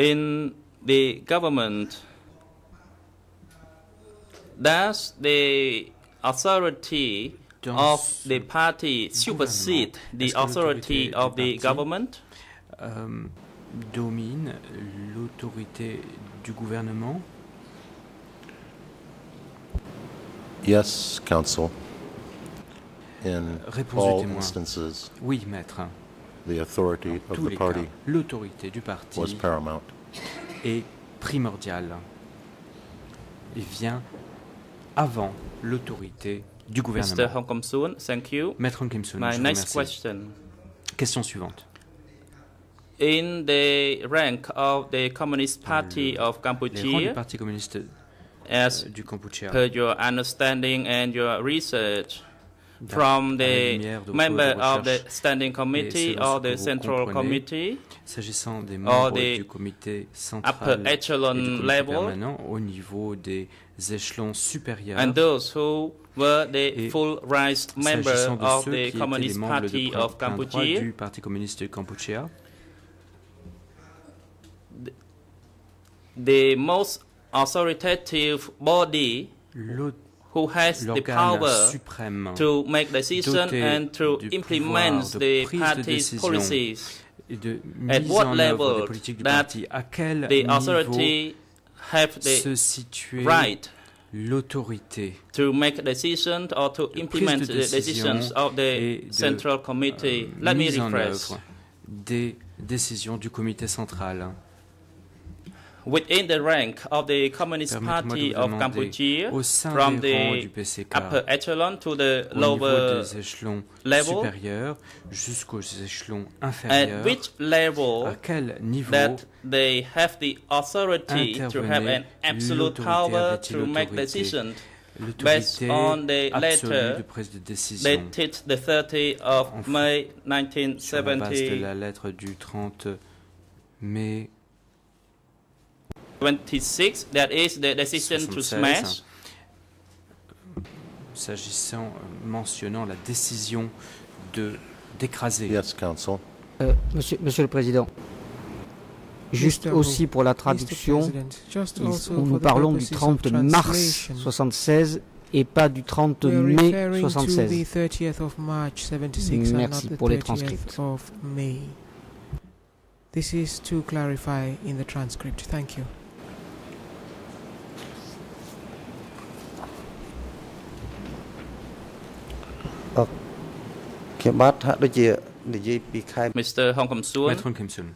Speaker 1: in the government, does the authority of the party supersede the authority of the government?
Speaker 8: euh, domine l'autorité du gouvernement?
Speaker 5: Yes, counsel. In
Speaker 8: Réponse du
Speaker 5: all
Speaker 8: témoin.
Speaker 5: instances,
Speaker 8: Oui, maître.
Speaker 5: the authority
Speaker 8: Dans
Speaker 5: of
Speaker 8: tous
Speaker 5: the
Speaker 8: les
Speaker 5: party
Speaker 8: l'autorité du parti
Speaker 5: was paramount.
Speaker 8: est primordiale et vient avant l'autorité du
Speaker 1: Mr.
Speaker 8: gouvernement.
Speaker 1: Hong Kom Soon, thank you.
Speaker 8: Maître Kim Soon,
Speaker 1: My
Speaker 8: je
Speaker 1: next question.
Speaker 8: Question suivante.
Speaker 1: In the rank of the Communist Party of
Speaker 8: Les rangs du
Speaker 1: Cambodia,
Speaker 8: Parti communiste
Speaker 1: as
Speaker 8: euh, du Kampuchea,
Speaker 1: per your understanding and your research, from the member of the standing committee or the central committee
Speaker 8: s'agissant des
Speaker 1: or
Speaker 8: membres
Speaker 1: the
Speaker 8: du comité
Speaker 1: upper
Speaker 8: central et
Speaker 1: echelon
Speaker 8: du comité
Speaker 1: level
Speaker 8: permanent au niveau des échelons supérieurs.
Speaker 1: And those who were the
Speaker 8: Et
Speaker 1: full-rights members of
Speaker 8: ceux
Speaker 1: the
Speaker 8: qui étaient les
Speaker 1: Communist Party of Cambodia
Speaker 8: du Parti communiste du Kampuchea.
Speaker 1: The most authoritative body who has the power to make decisions and to implement the party's policies.
Speaker 8: et de
Speaker 1: At what
Speaker 8: en œuvre des
Speaker 1: level that
Speaker 8: parti, à quel
Speaker 1: The
Speaker 8: niveau
Speaker 1: authority have
Speaker 8: se
Speaker 1: the
Speaker 8: situer
Speaker 1: right
Speaker 8: l'autorité
Speaker 1: to make decisions or to implement
Speaker 8: de
Speaker 1: the decisions of the
Speaker 8: de,
Speaker 1: Central Committee.
Speaker 8: euh,
Speaker 1: Let me rephrase.
Speaker 8: œuvre des décisions du comité central.
Speaker 1: Within the rank of the Communist Party of Cambodia,
Speaker 8: au sein
Speaker 1: from the
Speaker 8: du PCK,
Speaker 1: upper echelon to the lower level,
Speaker 8: jusqu'aux échelons
Speaker 1: at
Speaker 8: inférieurs,
Speaker 1: which level
Speaker 8: à quel niveau
Speaker 1: that they have the authority to have an absolute
Speaker 8: l'autorité,
Speaker 1: power to make decisions based on the letter dated the 30th of May
Speaker 8: sur la base de
Speaker 1: 1970.
Speaker 8: la lettre du 30 mai
Speaker 1: 26, that is the decision to
Speaker 8: 76.
Speaker 1: smash
Speaker 8: s'agissant, euh, mentionnant la décision de d'écraser.
Speaker 5: Yes, Council.
Speaker 6: Euh, monsieur, monsieur le Président, juste
Speaker 9: Mr.
Speaker 6: aussi pour la traduction,
Speaker 9: President, just
Speaker 6: il-
Speaker 9: also
Speaker 6: nous
Speaker 9: for the
Speaker 6: parlons du
Speaker 9: purposes of
Speaker 6: 30 mars
Speaker 9: translation,
Speaker 6: 76 et pas du 30
Speaker 9: we are
Speaker 6: mai
Speaker 9: referring to the
Speaker 6: 76.
Speaker 9: 30th of March 76 and
Speaker 6: Merci
Speaker 9: not the
Speaker 6: pour les
Speaker 9: 30th
Speaker 6: transcripts.
Speaker 9: of May. This is to clarify in the transcript. Thank you.
Speaker 10: ខ្ញុំបាទថាដូចជានិយាយពីខែ
Speaker 1: Mr. Hong Kam Soon.
Speaker 8: Maître Kim Sun.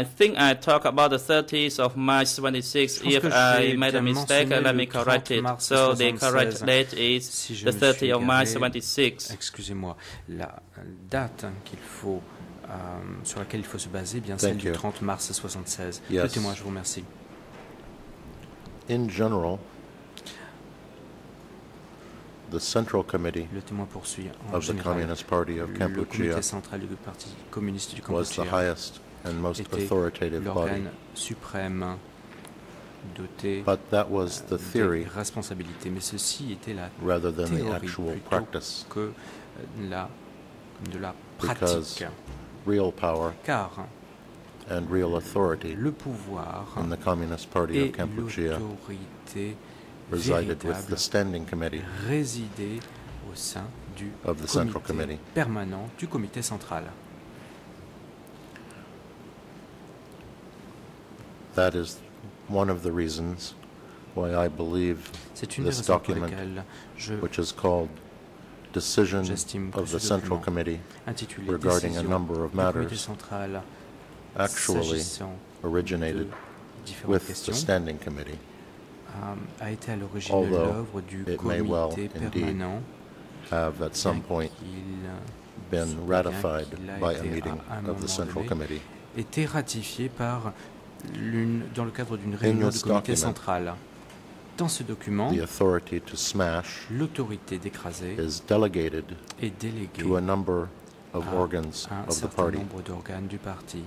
Speaker 1: I think I talk about the 30th of March 26.
Speaker 8: Je pense
Speaker 1: If
Speaker 8: que
Speaker 1: I
Speaker 8: j'ai
Speaker 1: made a
Speaker 8: bien
Speaker 1: mistake,
Speaker 8: mentionné
Speaker 1: let me
Speaker 8: le
Speaker 1: correct
Speaker 8: 30
Speaker 1: it.
Speaker 8: mars
Speaker 1: So the correct
Speaker 8: 76.
Speaker 1: date is
Speaker 8: Si je
Speaker 1: the
Speaker 8: me
Speaker 1: 30th
Speaker 8: suis
Speaker 1: of March
Speaker 8: égaré,
Speaker 1: 76.
Speaker 8: Excusez-moi, la date hein, qu'il faut, euh, sur laquelle il faut se baser, bien celle
Speaker 5: Thank
Speaker 8: du
Speaker 5: you.
Speaker 8: 30 mars 76.
Speaker 5: Yes.
Speaker 8: Le témoin, je vous remercie.
Speaker 5: In general, the Central Committee
Speaker 8: le témoin poursuit. En
Speaker 5: of the
Speaker 8: général,
Speaker 5: Communist Party of
Speaker 8: le
Speaker 5: Cambodia
Speaker 8: comité central du Parti communiste du
Speaker 5: was the
Speaker 8: Cambodge
Speaker 5: highest and most
Speaker 8: était
Speaker 5: authoritative body.
Speaker 8: l'organe suprême doté
Speaker 5: But that was the
Speaker 8: euh,
Speaker 5: theory
Speaker 8: des responsabilités. Mais ceci était la
Speaker 5: rather than the
Speaker 8: théorie
Speaker 5: actual
Speaker 8: plutôt
Speaker 5: practice.
Speaker 8: que euh, la, de la pratique.
Speaker 5: Real power
Speaker 8: Car
Speaker 5: and real authority
Speaker 8: le pouvoir
Speaker 5: in the Communist Party
Speaker 8: et
Speaker 5: of Cambodia
Speaker 8: l'autorité
Speaker 5: resided with the Standing Committee
Speaker 8: au sein du
Speaker 5: of the Central Committee.
Speaker 8: permanent du comité central.
Speaker 5: That is one of the reasons why I believe this document, which is called Decision of the Central Committee
Speaker 8: intitulé
Speaker 5: regarding a number of matters actually originated with the Standing Committee.
Speaker 8: Euh, a été à l'origine de l'œuvre du comité permanent
Speaker 5: have at some point
Speaker 8: qu'il
Speaker 5: been ratified by a meeting of the Central Committee.
Speaker 8: été ratifié par l'une dans le cadre d'une réunion du comité central. Dans ce document,
Speaker 5: The authority to smash
Speaker 8: l'autorité d'écraser
Speaker 5: is delegated
Speaker 8: est déléguée
Speaker 5: to a number of
Speaker 8: à
Speaker 5: organs
Speaker 8: un
Speaker 5: of the
Speaker 8: certain
Speaker 5: party.
Speaker 8: nombre d'organes du parti.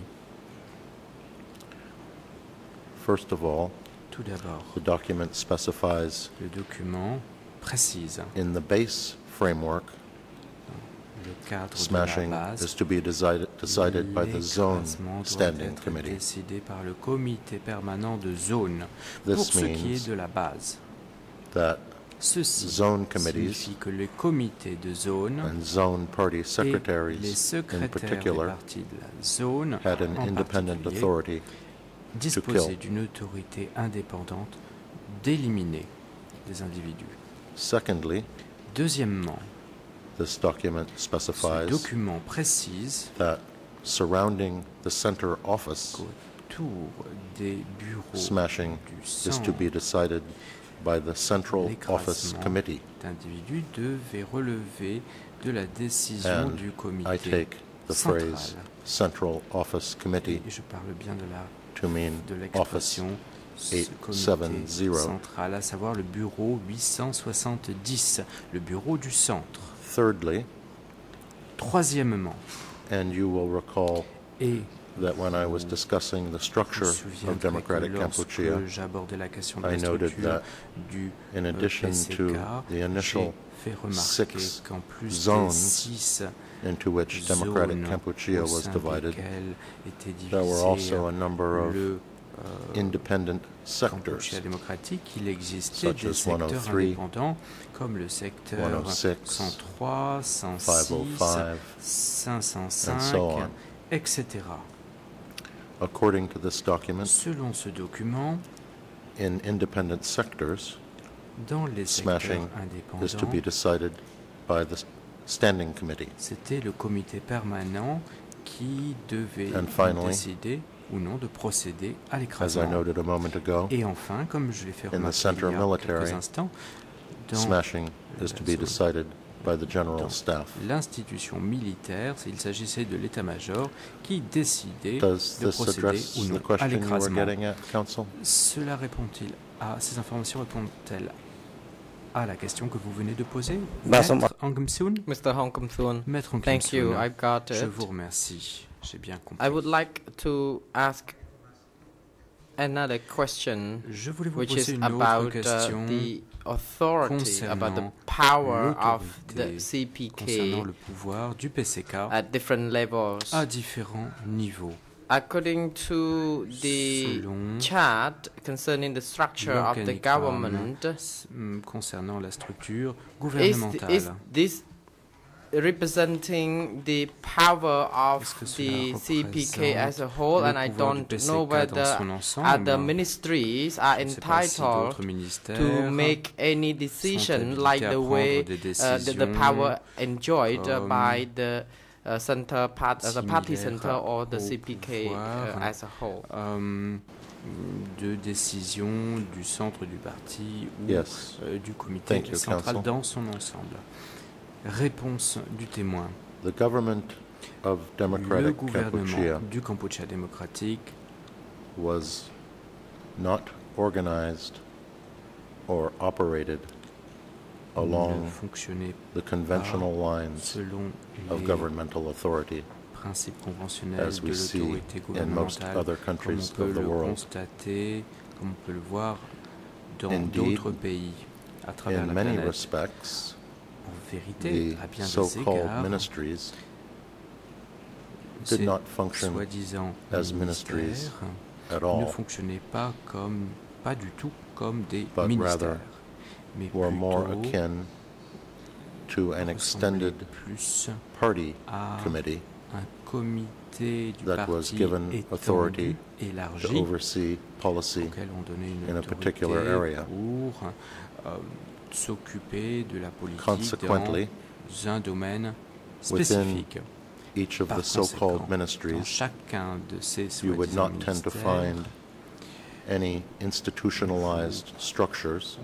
Speaker 5: First of all,
Speaker 8: Tout d'abord,
Speaker 5: the document specifies
Speaker 8: le document précise
Speaker 5: in the base framework,
Speaker 8: le cadre de
Speaker 5: smashing
Speaker 8: la base.
Speaker 5: is to be decided, decided by the zone standing committee.
Speaker 8: décidé par le comité permanent de zone.
Speaker 5: This
Speaker 8: Pour ce qui est de la base,
Speaker 5: that
Speaker 8: ceci
Speaker 5: zone committees
Speaker 8: signifie que les comités de zone
Speaker 5: and zone party
Speaker 8: et les
Speaker 5: secretaries in
Speaker 8: des
Speaker 5: particular
Speaker 8: partis de la zone
Speaker 5: had an
Speaker 8: en
Speaker 5: independent authority
Speaker 8: disposaient d'une autorité indépendante d'éliminer des individus.
Speaker 5: Secondly,
Speaker 8: Deuxièmement,
Speaker 5: this document
Speaker 8: ce
Speaker 5: specifies
Speaker 8: document précise
Speaker 5: that surrounding the center office,
Speaker 8: qu'autour des bureaux
Speaker 5: smashing
Speaker 8: du
Speaker 5: is to
Speaker 8: centre
Speaker 5: be decided by the Central Office Committee.
Speaker 8: d'individus devait relever de la décision
Speaker 5: And
Speaker 8: du
Speaker 5: I
Speaker 8: comité
Speaker 5: take the
Speaker 8: central.
Speaker 5: phrase Central Office Committee
Speaker 8: Et je parle bien de la de l'expression ce
Speaker 5: 870.
Speaker 8: comité central, à savoir le bureau 870, le bureau du centre.
Speaker 5: Thirdly,
Speaker 8: Troisièmement,
Speaker 5: and you will recall
Speaker 8: et
Speaker 5: that when I was discussing the structure of democratic Kampuchea,
Speaker 8: j'abordais la question de
Speaker 5: I
Speaker 8: la
Speaker 5: noted that
Speaker 8: du
Speaker 5: in
Speaker 8: euh,
Speaker 5: addition
Speaker 8: PCK,
Speaker 5: to the initial six zones into which democratic
Speaker 8: zones
Speaker 5: Kampuchea was divided, there were also a number of
Speaker 8: euh,
Speaker 5: independent sectors,
Speaker 8: Kampuchea démocratique, il existait
Speaker 5: such as 103,
Speaker 8: indépendants comme le secteur
Speaker 5: 106,
Speaker 8: 103, 106,
Speaker 5: 505,
Speaker 8: 505,
Speaker 5: and so on.
Speaker 8: etc.
Speaker 5: According to this document,
Speaker 8: document,
Speaker 5: in independent sectors,
Speaker 8: dans les
Speaker 5: smashing is to be decided by the Standing Committee.
Speaker 8: c'était le comité permanent qui devait
Speaker 5: And finally,
Speaker 8: décider ou non de procéder à
Speaker 5: As I
Speaker 8: l'écrasement.
Speaker 5: noted a moment ago,
Speaker 8: Et enfin, comme je l'ai fait
Speaker 5: In the
Speaker 8: remarquer il y a
Speaker 5: military,
Speaker 8: quelques instants, dans
Speaker 5: smashing is to be
Speaker 8: zone.
Speaker 5: decided by the General
Speaker 8: dans
Speaker 5: Staff.
Speaker 8: l'institution militaire, il s'agissait de l'état-major qui décidait
Speaker 5: Does
Speaker 8: de procéder ou non à l'écrasement. Cela répond-il à ces informations répondent-elles à la question que vous venez de poser, Maître Angumsoon
Speaker 2: Mr. Hong Kum Thun,
Speaker 8: Maître
Speaker 2: thank you. I've got
Speaker 8: je
Speaker 2: it.
Speaker 8: vous remercie. J'ai bien compris.
Speaker 2: I would like to ask another question,
Speaker 8: Je voulais vous
Speaker 2: which
Speaker 8: poser
Speaker 2: is
Speaker 8: une autre
Speaker 2: about uh,
Speaker 8: question
Speaker 2: the authority, about the
Speaker 8: concernant
Speaker 2: power of the
Speaker 8: l'autorité
Speaker 2: CPK
Speaker 8: concernant le pouvoir du PCK
Speaker 2: at different levels.
Speaker 8: à différents niveaux.
Speaker 2: According to the chart concerning the structure of the government,
Speaker 8: mm, concernant la structure
Speaker 2: is,
Speaker 8: gouvernementale.
Speaker 2: is this representing the power of the CPK as a whole? And I don't know whether other ministries are
Speaker 8: Je ne sais pas si
Speaker 2: entitled to make any decision like the way uh, the, the power enjoyed by the uh, center part, uh, the party center or the CPK uh, as a whole.
Speaker 8: euh, de décision du centre du parti ou
Speaker 5: Yes.
Speaker 8: euh, du comité
Speaker 5: Thank
Speaker 8: central dans son ensemble. Réponse du témoin.
Speaker 5: The government of
Speaker 8: Le
Speaker 5: Democratic
Speaker 8: gouvernement
Speaker 5: Kampuchea
Speaker 8: du Kampuchea démocratique
Speaker 5: was not organized or operated along the conventional lines of governmental authority as we see in most other countries of the world. Indeed, in many respects, the so-called ministries did not function as ministries at all, but rather
Speaker 8: who
Speaker 5: are more akin to an extended party committee that was given authority to oversee policy in a particular area. Consequently, within each of the so-called ministries, you would not tend to find any institutionalized structures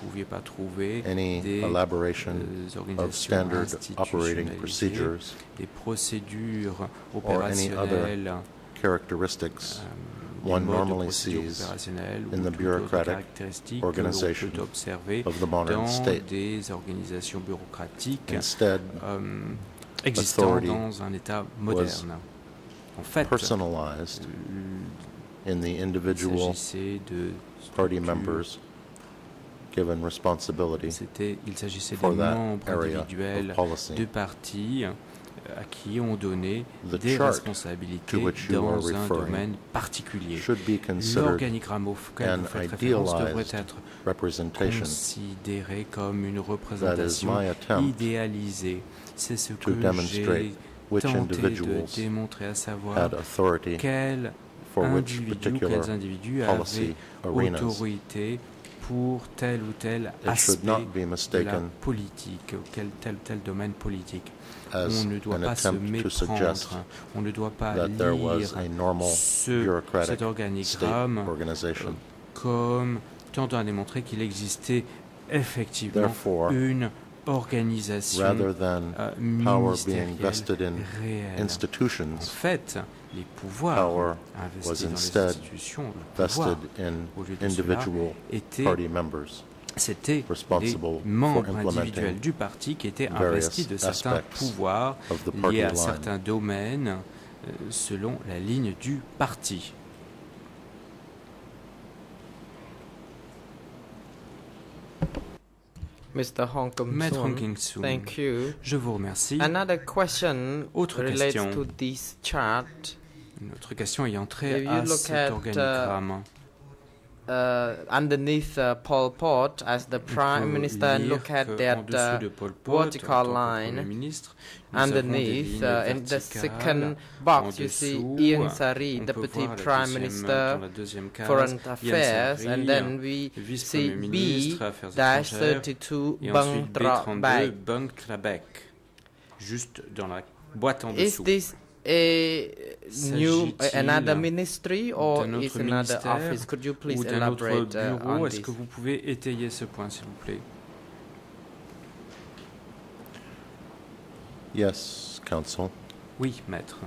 Speaker 8: pouviez pas trouver
Speaker 5: Any
Speaker 8: des organisations
Speaker 5: of standard operating procedures
Speaker 8: des procédures opérationnelles
Speaker 5: characteristics one normally sees in the bureaucratic organization of the modern state. Instead,
Speaker 8: um,
Speaker 5: authority
Speaker 8: was en fait,
Speaker 5: personalized in the individual party members given responsibility
Speaker 8: C'était, il s'agissait des membres individuels de partis euh, à qui on donnait
Speaker 5: The
Speaker 8: des responsabilités dans un domaine particulier.
Speaker 5: should be considered
Speaker 8: L'organigramme auquel vous faites référence devrait être
Speaker 5: representation.
Speaker 8: considéré comme une représentation idéalisée. C'est ce que j'ai tenté de démontrer, à savoir quels individus, quels avaient autorité pour tel ou tel
Speaker 5: It
Speaker 8: aspect de la politique, quel tel ou tel domaine politique.
Speaker 5: as
Speaker 8: On ne doit pas se méprendre, on ne doit pas lire ce, cet organigramme
Speaker 5: organization.
Speaker 8: comme tentant à démontrer qu'il existait effectivement
Speaker 5: Therefore,
Speaker 8: une organisation
Speaker 5: rather than
Speaker 8: euh,
Speaker 5: power
Speaker 8: ministérielle
Speaker 5: being vested in
Speaker 8: réelle. En
Speaker 5: institutions,
Speaker 8: fait, les pouvoirs
Speaker 5: power was
Speaker 8: investis dans les
Speaker 5: instead
Speaker 8: institutions, le pouvoir
Speaker 5: vested in
Speaker 8: au lieu de cela,
Speaker 5: individual
Speaker 8: était
Speaker 5: party members.
Speaker 8: c'était les
Speaker 5: responsible
Speaker 8: membres
Speaker 5: for
Speaker 8: individuels
Speaker 5: implementing
Speaker 8: du parti qui étaient
Speaker 5: various
Speaker 8: investis de certains
Speaker 5: aspects
Speaker 8: pouvoirs
Speaker 5: of the party
Speaker 8: liés à
Speaker 5: line.
Speaker 8: certains domaines euh, selon la ligne du parti.
Speaker 2: Mr. Hong
Speaker 8: King-soon,
Speaker 2: Thank you.
Speaker 8: je vous remercie.
Speaker 2: Another question
Speaker 8: Autre
Speaker 2: relates
Speaker 8: question.
Speaker 2: to this chart.
Speaker 8: Une autre question ayant trait
Speaker 2: If you
Speaker 8: à
Speaker 2: look
Speaker 8: cet
Speaker 2: at, uh,
Speaker 8: organigramme.
Speaker 2: Uh, underneath uh, Pol Pot as the Prime Minister and look at that uh,
Speaker 8: de Pol Pot, en
Speaker 2: vertical line underneath uh, in the second box you see Ian Sari, Deputy Prime Minister, Foreign Affairs, and then we see B dash
Speaker 8: étrangères,
Speaker 2: 32
Speaker 8: et
Speaker 2: Bang
Speaker 8: ensuite
Speaker 2: Tra
Speaker 8: B32,
Speaker 2: Bai.
Speaker 8: Bang Trabek, juste dans la boîte en
Speaker 2: Is
Speaker 8: dessous.
Speaker 2: A new another ministry or is
Speaker 8: autre
Speaker 2: another
Speaker 8: ministère
Speaker 2: office? Could you please
Speaker 8: ou d'un autre
Speaker 2: elaborate uh,
Speaker 8: bureau?
Speaker 2: on
Speaker 8: Est-ce que vous pouvez étayer ce point, s'il vous plaît?
Speaker 5: Yes, Council.
Speaker 8: Oui, maître.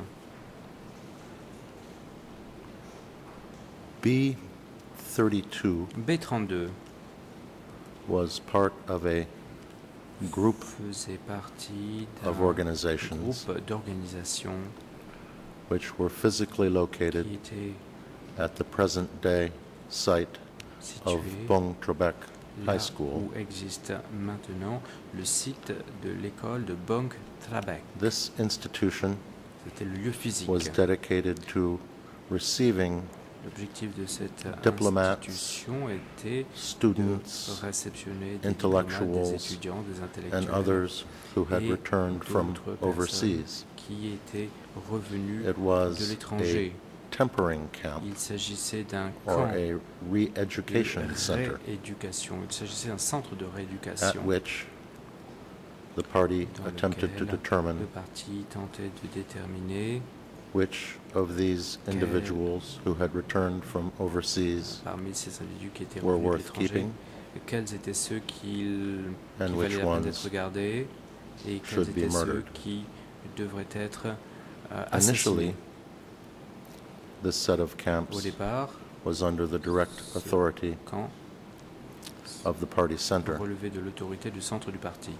Speaker 5: B32
Speaker 8: B32
Speaker 5: was part of a group
Speaker 8: faisait partie d'un groupe d'organisations
Speaker 5: which were physically located at the present day site of Bong Trebek High School.
Speaker 8: où existe maintenant le site de l'école de Bong Trabek.
Speaker 5: This institution
Speaker 8: le lieu physique.
Speaker 5: was dedicated to receiving
Speaker 8: L'objectif de cette
Speaker 5: diplomats,
Speaker 8: institution était de
Speaker 5: students
Speaker 8: réceptionner des des
Speaker 5: intellectuals,
Speaker 8: étudiants, des
Speaker 5: and others who had returned from overseas.
Speaker 8: qui étaient revenus
Speaker 5: It
Speaker 8: de l'étranger.
Speaker 5: a tempering camp
Speaker 8: Il s'agissait d'un
Speaker 5: or
Speaker 8: camp
Speaker 5: a re-education
Speaker 8: de
Speaker 5: center
Speaker 8: rééducation. Il s'agissait d'un centre de
Speaker 5: at
Speaker 8: rééducation
Speaker 5: which the party attempted to determine
Speaker 8: le parti tentait de déterminer
Speaker 5: which of these individuals who had returned from overseas
Speaker 8: parmi ces individus qui étaient
Speaker 5: were worth keeping
Speaker 8: quels étaient ceux qui,
Speaker 5: and
Speaker 8: qui valaient la peine d'être gardés et quels étaient ceux qui devraient être euh,
Speaker 5: Initially, this set of
Speaker 8: Au
Speaker 5: camps
Speaker 8: départ,
Speaker 5: was under the direct authority of the party center.
Speaker 8: relevé de l'autorité du centre du parti,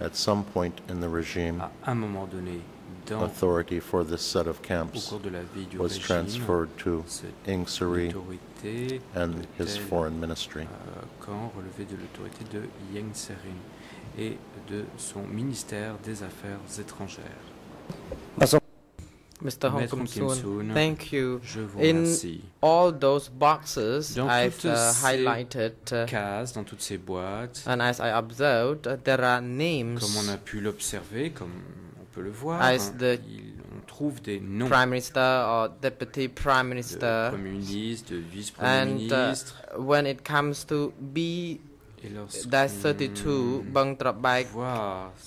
Speaker 5: At some point in the regime,
Speaker 8: à un moment donné, dans,
Speaker 5: authority for this set of
Speaker 8: au
Speaker 5: camps
Speaker 8: cours de la vie du
Speaker 5: was
Speaker 8: régime,
Speaker 5: transferred to Sari
Speaker 8: autorité
Speaker 5: and his foreign ministry.
Speaker 8: euh, quand relevé de l'autorité de Yang Serin et de son ministère des Affaires étrangères.
Speaker 2: Mr. Hong
Speaker 8: Kim
Speaker 2: Soon, thank you. In all those boxes
Speaker 8: Dans
Speaker 2: I've uh, highlighted, uh,
Speaker 8: Cases dans toutes ces boîtes,
Speaker 2: and as I observed, uh, there are
Speaker 8: comme
Speaker 2: names
Speaker 8: on a pu l'observer, comme on peut le voir,
Speaker 2: As the
Speaker 8: il- on trouve des noms
Speaker 2: Prime Minister or Deputy Prime
Speaker 8: de
Speaker 2: Minister,
Speaker 8: Premier ministre, de vice-premier
Speaker 2: and uh, when it comes to B
Speaker 8: lorsqu'on
Speaker 2: 32 Bang Tra Bai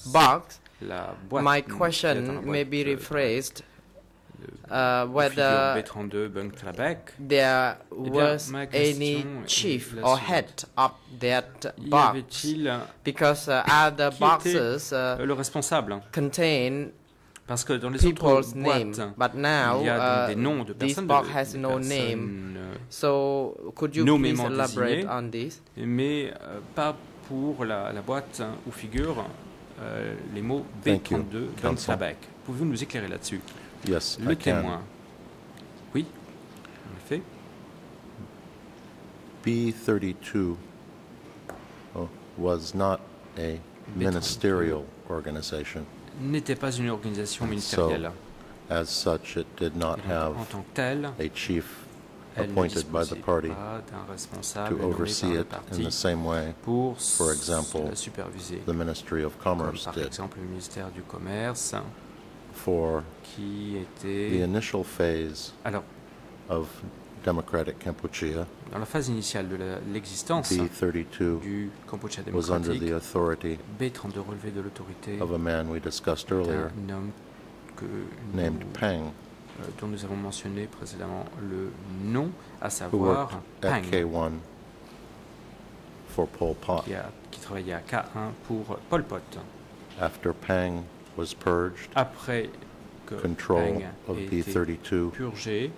Speaker 2: box,
Speaker 8: la boîte
Speaker 2: my question may be
Speaker 8: euh,
Speaker 2: rephrased.
Speaker 8: Le-
Speaker 2: Uh, whether
Speaker 8: B32 Bunk Trabek,
Speaker 2: there
Speaker 8: bien,
Speaker 2: was any chief or head of that
Speaker 8: y
Speaker 2: box,
Speaker 8: avait-il euh,
Speaker 2: because uh, <laughs> other boxes uh,
Speaker 8: le responsable? hein
Speaker 2: contain
Speaker 8: Parce que dans les
Speaker 2: people's
Speaker 8: autres
Speaker 2: name,
Speaker 8: boîtes,
Speaker 2: but now
Speaker 8: il y a
Speaker 2: uh,
Speaker 8: des noms de
Speaker 2: this
Speaker 8: personnes,
Speaker 2: box
Speaker 8: de-
Speaker 2: has
Speaker 8: de
Speaker 2: no name.
Speaker 8: personnes, euh,
Speaker 2: So could you please
Speaker 8: nommément
Speaker 2: elaborate
Speaker 8: désignées.
Speaker 2: on this?
Speaker 8: mais euh, pas pour la, la boîte où figurent euh, les mots
Speaker 5: Thank you,
Speaker 8: B32 Bunk. Pouvez-vous nous éclairer là-dessus?
Speaker 5: Yes,
Speaker 8: Le
Speaker 5: I can.
Speaker 8: témoin. Oui, en effet.
Speaker 5: B32 oh, was not a ministerial organization.
Speaker 8: N'était pas une organisation ministérielle.
Speaker 5: As such, it did not have
Speaker 8: telle,
Speaker 5: a chief appointed by the party
Speaker 8: pas d'un responsable
Speaker 5: to oversee it in the same way for example, the Ministry of
Speaker 8: Comme
Speaker 5: Commerce did. For
Speaker 8: qui
Speaker 5: the
Speaker 8: était...
Speaker 5: initial phase
Speaker 8: Alors,
Speaker 5: of Democratic Kampuchea,
Speaker 8: dans la phase initiale de l'existence
Speaker 5: B32
Speaker 8: du Kampuchea
Speaker 5: was under
Speaker 8: démocratique,
Speaker 5: the authority
Speaker 8: B32 relevé de l'autorité
Speaker 5: of a man we discussed earlier
Speaker 8: d'un homme que
Speaker 5: named
Speaker 8: nous-
Speaker 5: Peng,
Speaker 8: euh, dont nous avons mentionné précédemment le nom, à savoir
Speaker 5: worked at
Speaker 8: Pang,
Speaker 5: K1 for Pol Pot.
Speaker 8: qui, a- qui travaillait à K1 pour Pol Pot.
Speaker 5: After Pang was purged,
Speaker 8: Après que
Speaker 5: control of
Speaker 8: ait été
Speaker 5: B32
Speaker 8: purgé,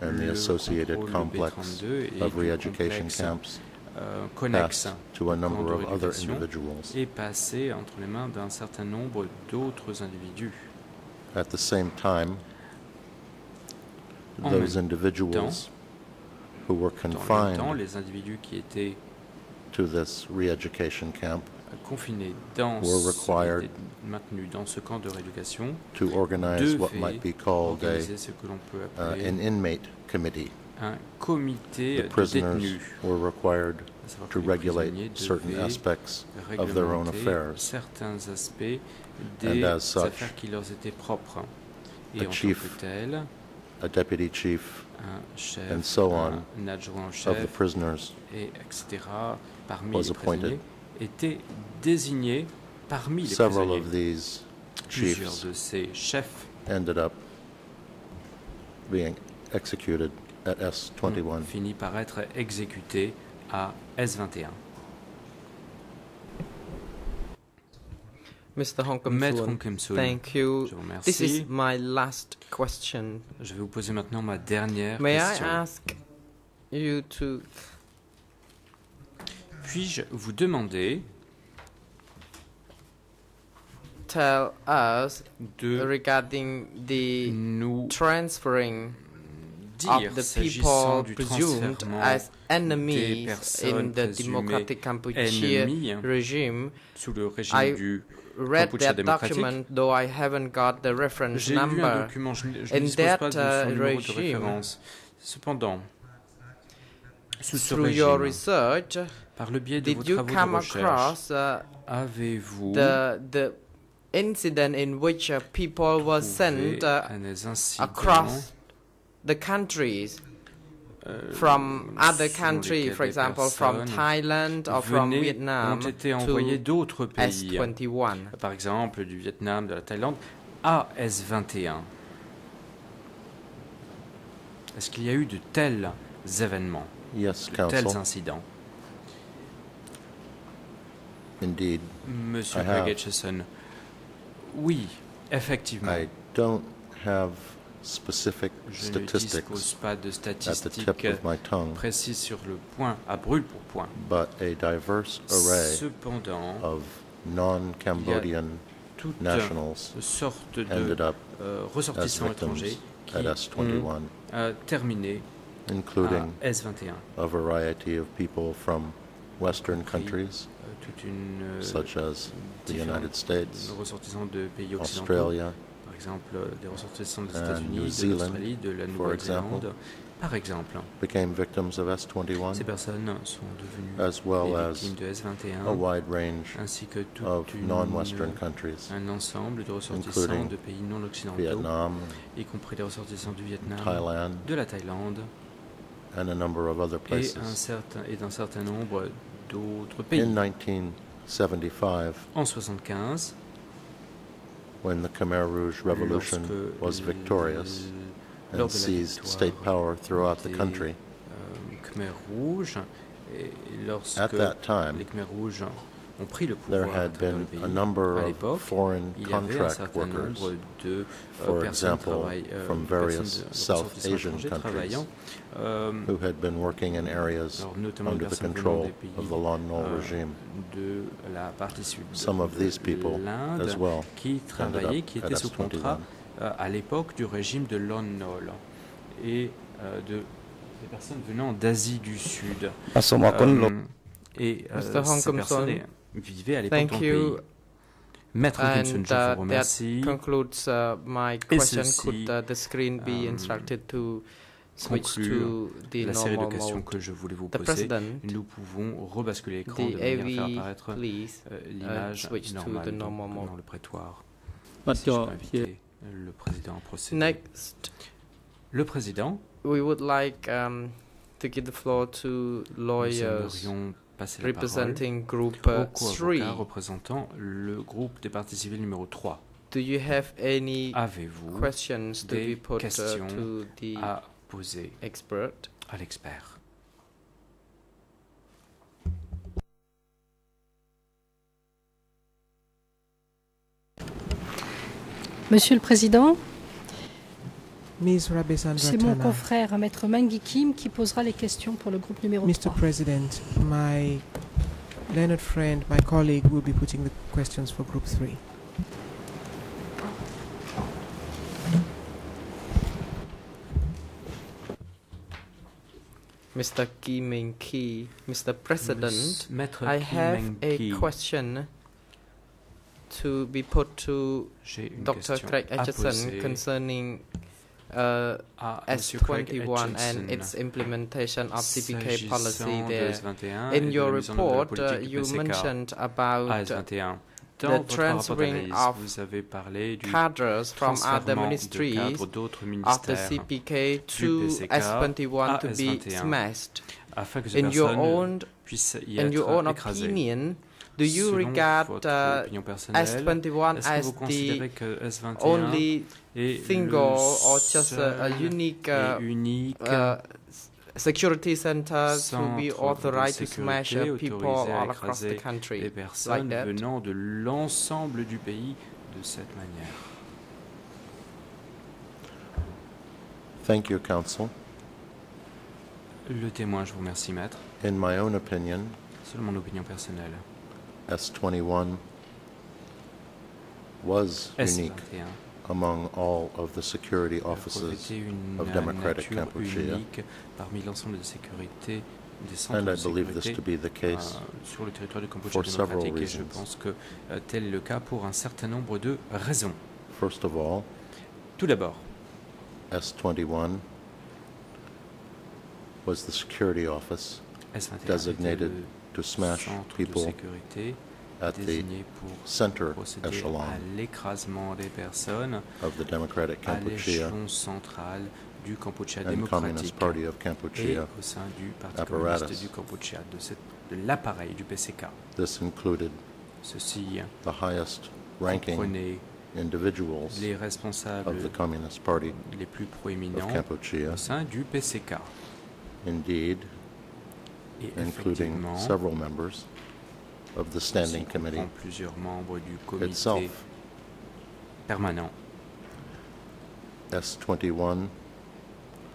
Speaker 5: and the
Speaker 8: le
Speaker 5: associated
Speaker 8: contrôle de
Speaker 5: complex
Speaker 8: B32 et
Speaker 5: of
Speaker 8: du
Speaker 5: re-education
Speaker 8: complexe
Speaker 5: camps
Speaker 8: euh, connexe
Speaker 5: to a number of other individuals.
Speaker 8: est passé entre les mains d'un certain nombre d'autres individus.
Speaker 5: At the same time,
Speaker 8: En
Speaker 5: those
Speaker 8: même
Speaker 5: individuals who were
Speaker 8: Dans le même temps,
Speaker 5: confined
Speaker 8: les individus qui étaient
Speaker 5: to this re-education camp
Speaker 8: confinés dans
Speaker 5: were required
Speaker 8: maintenus dans ce camp de rééducation
Speaker 5: to organize what might be called a,
Speaker 8: organiser ce que l'on peut
Speaker 5: uh, an inmate committee.
Speaker 8: un comité
Speaker 5: The prisoners
Speaker 8: détenus.
Speaker 5: were required to regulate certain aspects of their own affairs.
Speaker 8: certains aspects
Speaker 5: And
Speaker 8: des
Speaker 5: as such,
Speaker 8: affaires qui leur étaient propres. Et
Speaker 5: a
Speaker 8: en tant
Speaker 5: chief
Speaker 8: que tel,
Speaker 5: A deputy chief
Speaker 8: chef,
Speaker 5: and so on of the prisoners
Speaker 8: et etc., parmi
Speaker 5: was
Speaker 8: les
Speaker 5: appointed.
Speaker 8: Étaient désignés parmi les
Speaker 5: Several
Speaker 8: prisonniers.
Speaker 5: of these
Speaker 8: Plusieurs
Speaker 5: chiefs
Speaker 8: de ces chefs
Speaker 5: ended up being executed at
Speaker 8: ont
Speaker 5: S-21.
Speaker 8: fini par être exécutés à S21.
Speaker 2: Mr. Hong Kim
Speaker 8: Maître
Speaker 2: Soon,
Speaker 8: Hong Kim Soon,
Speaker 2: thank you.
Speaker 8: je vous
Speaker 2: This is
Speaker 8: remercie.
Speaker 2: my last question.
Speaker 8: Je vais vous poser maintenant ma dernière
Speaker 2: May I
Speaker 8: question.
Speaker 2: ask you to
Speaker 8: Puis-je vous demander
Speaker 2: tell us
Speaker 8: de
Speaker 2: regarding the
Speaker 8: nous
Speaker 2: transferring
Speaker 8: dire,
Speaker 2: of the
Speaker 8: s'agissant
Speaker 2: people
Speaker 8: du transfèrement
Speaker 2: as
Speaker 8: des
Speaker 2: enemies in
Speaker 8: personnes
Speaker 2: the
Speaker 8: présumées
Speaker 2: Democratic
Speaker 8: ennemies
Speaker 2: regime.
Speaker 8: sous le régime
Speaker 2: I
Speaker 8: du
Speaker 2: read that document, though I haven't got the reference
Speaker 8: J'ai lu un
Speaker 2: number.
Speaker 8: document, je, je
Speaker 2: In
Speaker 8: ne dispose pas de son
Speaker 2: uh,
Speaker 8: numéro de référence. Cependant, sous ce
Speaker 2: Through your
Speaker 8: régime,
Speaker 2: research,
Speaker 8: par le biais de vos
Speaker 2: did you
Speaker 8: travaux de recherche,
Speaker 2: uh,
Speaker 8: avez-vous
Speaker 2: the the incident in which uh, people were sent uh,
Speaker 8: à des incidents
Speaker 2: across the countries
Speaker 8: euh,
Speaker 2: from other countries,
Speaker 8: lesquels
Speaker 2: for
Speaker 8: des
Speaker 2: example, from
Speaker 8: personnes
Speaker 2: Thailand or from Vietnam
Speaker 8: ont été envoyées
Speaker 2: to
Speaker 8: d'autres pays,
Speaker 2: S21.
Speaker 8: par exemple du Vietnam, de la Thaïlande, à S21. Est-ce qu'il y a eu de tels événements,
Speaker 5: Yes,
Speaker 8: de tels incidents?
Speaker 5: Indeed.
Speaker 8: Monsieur oui, effectivement.
Speaker 5: I don't have specific
Speaker 8: Je ne
Speaker 5: statistics
Speaker 8: dispose pas de
Speaker 5: at the
Speaker 8: statistiques
Speaker 5: tip of my tongue,
Speaker 8: précises sur le point, à brûle pour point.
Speaker 5: but a diverse array
Speaker 8: Cependant,
Speaker 5: of non-Cambodian nationals
Speaker 8: sorte de
Speaker 5: ended up
Speaker 8: euh, ressortissants étrangers qui
Speaker 5: at
Speaker 8: ont
Speaker 5: S-21,
Speaker 8: euh, terminé à
Speaker 5: including
Speaker 8: S21.
Speaker 5: a variety of people from Western countries,
Speaker 8: toute une euh,
Speaker 5: such as the United States,
Speaker 8: ressortissants de pays occidentaux,
Speaker 5: Australia,
Speaker 8: par exemple euh, des ressortissants des États-Unis, de
Speaker 5: Zealand,
Speaker 8: l'Australie, de la. Nouvelle-Zélande. Par exemple,
Speaker 5: became victims of S-21,
Speaker 8: ces personnes sont devenues
Speaker 5: as well
Speaker 8: des
Speaker 5: as
Speaker 8: victimes de
Speaker 5: a
Speaker 8: S21,
Speaker 5: wide range
Speaker 8: ainsi que un ensemble de ressortissants
Speaker 5: including
Speaker 8: de pays non occidentaux,
Speaker 5: Vietnam,
Speaker 8: y compris des ressortissants du Vietnam,
Speaker 5: Thailand,
Speaker 8: de la Thaïlande
Speaker 5: and a number of other places.
Speaker 8: certain, et d'un certain nombre d'autres
Speaker 5: In 1975,
Speaker 8: En 75,
Speaker 5: when the Khmer Rouge Revolution was victorious and seized state power throughout the country,
Speaker 8: euh, Khmer Rouge, et lorsque
Speaker 5: at that time,
Speaker 8: les Khmer Rouges ont pris le pouvoir à
Speaker 5: travers
Speaker 8: le pays. À l'époque, il y avait un certain nombre euh, euh, de de euh,
Speaker 5: who had been working in areas under the control of the Lon Nol regime. Some of these people as well
Speaker 8: qui travaillaient, qui sous contrat à du régime de et personnes venant d'Asie du Sud vivez à l'époque. Maître je vous
Speaker 2: remercie. That concludes uh, question. Could uh, the screen be
Speaker 8: euh,
Speaker 2: instructed to conclure
Speaker 8: la série de questions que je voulais vous poser. Nous pouvons rebasculer l'écran de faire apparaître euh,
Speaker 2: uh, l'image
Speaker 8: normale dans le prétoire. Euh,
Speaker 2: Next,
Speaker 8: le président.
Speaker 2: We would like um, to give the floor to
Speaker 8: lawyer passer la parole
Speaker 2: representing Group
Speaker 8: au
Speaker 2: uh,
Speaker 8: co-avocat
Speaker 2: 3.
Speaker 8: représentant le groupe des partis civils numéro 3.
Speaker 2: Do you have any
Speaker 8: Avez-vous
Speaker 2: questions to
Speaker 8: des
Speaker 2: be put uh,
Speaker 8: questions
Speaker 2: to the
Speaker 8: à poser
Speaker 2: expert?
Speaker 8: à l'expert?
Speaker 11: Monsieur le Président, C'est mon confrère, Maître Mangi Kim, qui posera les questions pour le groupe numéro
Speaker 9: Mr.
Speaker 11: 3.
Speaker 9: President, my learned friend, my colleague, will be putting the questions for Group 3.
Speaker 2: Mr. Kim Ming Ki, Mr. President,
Speaker 8: Maître
Speaker 2: I have a question to be put to Dr. Craig
Speaker 8: poser
Speaker 2: concerning uh,
Speaker 8: ah,
Speaker 2: S21 and its implementation of CPK policy there.
Speaker 8: Uh,
Speaker 2: in your report, uh, you mentioned about the transferring of cadres from other ministries of the CPK to S21 to be smashed. In your own, in your own opinion, do you
Speaker 8: Selon
Speaker 2: regard
Speaker 8: votre
Speaker 2: uh,
Speaker 8: opinion personnelle,
Speaker 2: S21
Speaker 8: est-ce que
Speaker 2: as
Speaker 8: vous
Speaker 2: the
Speaker 8: considérez que S21
Speaker 2: only
Speaker 8: est
Speaker 2: single
Speaker 8: le
Speaker 2: or just a, a
Speaker 8: seul
Speaker 2: unique, uh,
Speaker 8: unique
Speaker 2: uh, security center to be
Speaker 8: centre
Speaker 2: authorized
Speaker 8: de
Speaker 2: to smash
Speaker 8: sécurité
Speaker 2: uh, people all across the country like
Speaker 8: personnes
Speaker 2: that?
Speaker 8: venant de l'ensemble du pays de cette manière.
Speaker 5: Thank you, counsel.
Speaker 8: Le témoin, je vous remercie, maître.
Speaker 5: In my own opinion,
Speaker 8: Selon mon opinion personnelle,
Speaker 5: S21 was unique
Speaker 8: S21.
Speaker 5: among all of the security offices of Democratic Kampuchea. And I believe this to be the case for several reasons. First of all,
Speaker 8: Tout
Speaker 5: S21 was the security office designated to smash people at the center echelon
Speaker 8: à l'écrasement des personnes
Speaker 5: of the Democratic Kampuchea
Speaker 8: du Kampuchea
Speaker 5: and Communist Party of
Speaker 8: et
Speaker 5: Kampuchea.
Speaker 8: au sein du Parti
Speaker 5: apparatus.
Speaker 8: du Kampuchea, de, l'appareil du PCK.
Speaker 5: This included
Speaker 8: Ceci
Speaker 5: the highest ranking individuals
Speaker 8: les
Speaker 5: of
Speaker 8: responsables
Speaker 5: the Communist Party
Speaker 8: les plus
Speaker 5: of
Speaker 8: proéminents
Speaker 5: Kampuchea,
Speaker 8: au sein du PCK.
Speaker 5: indeed, including
Speaker 8: effectivement,
Speaker 5: several members of the
Speaker 8: ceci
Speaker 5: Standing Committee
Speaker 8: comprend plusieurs membres du comité
Speaker 5: itself.
Speaker 8: permanent
Speaker 5: S21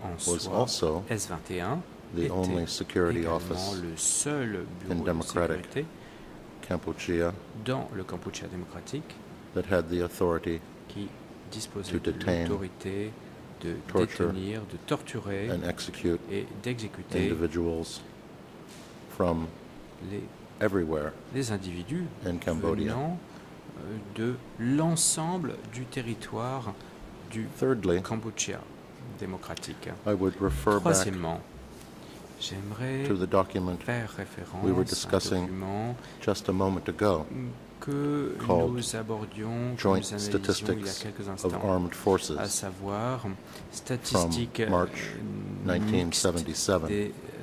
Speaker 8: en
Speaker 5: was
Speaker 8: soi.
Speaker 5: also
Speaker 8: S21
Speaker 5: the
Speaker 8: était
Speaker 5: only security
Speaker 8: également
Speaker 5: office
Speaker 8: le seul
Speaker 5: in
Speaker 8: bureau de
Speaker 5: democratic
Speaker 8: sécurité
Speaker 5: Kampuchea
Speaker 8: dans le Kampuchea démocratique
Speaker 5: that had the authority
Speaker 8: qui disposait
Speaker 5: To
Speaker 8: de
Speaker 5: detain,
Speaker 8: l'autorité de
Speaker 5: torture,
Speaker 8: détenir, de torturer
Speaker 5: and execute
Speaker 8: et d'exécuter
Speaker 5: individuals from
Speaker 8: les,
Speaker 5: everywhere
Speaker 8: les individus
Speaker 5: in Cambodia.
Speaker 8: venant euh, de l'ensemble du territoire du
Speaker 5: Thirdly,
Speaker 8: Kampuchea démocratique.
Speaker 5: I would refer
Speaker 8: Troisièmement, j'aimerais
Speaker 5: to the document
Speaker 8: faire référence
Speaker 5: we were
Speaker 8: à un
Speaker 5: discussing
Speaker 8: document
Speaker 5: just a moment ago
Speaker 8: que
Speaker 5: called
Speaker 8: nous abordions, que
Speaker 5: Joint
Speaker 8: nous analysions il y a
Speaker 5: Statistics
Speaker 8: quelques
Speaker 5: of
Speaker 8: instants,
Speaker 5: Armed
Speaker 8: à
Speaker 5: Forces
Speaker 8: savoir statistiques
Speaker 5: March 1977.
Speaker 8: mixtes des euh,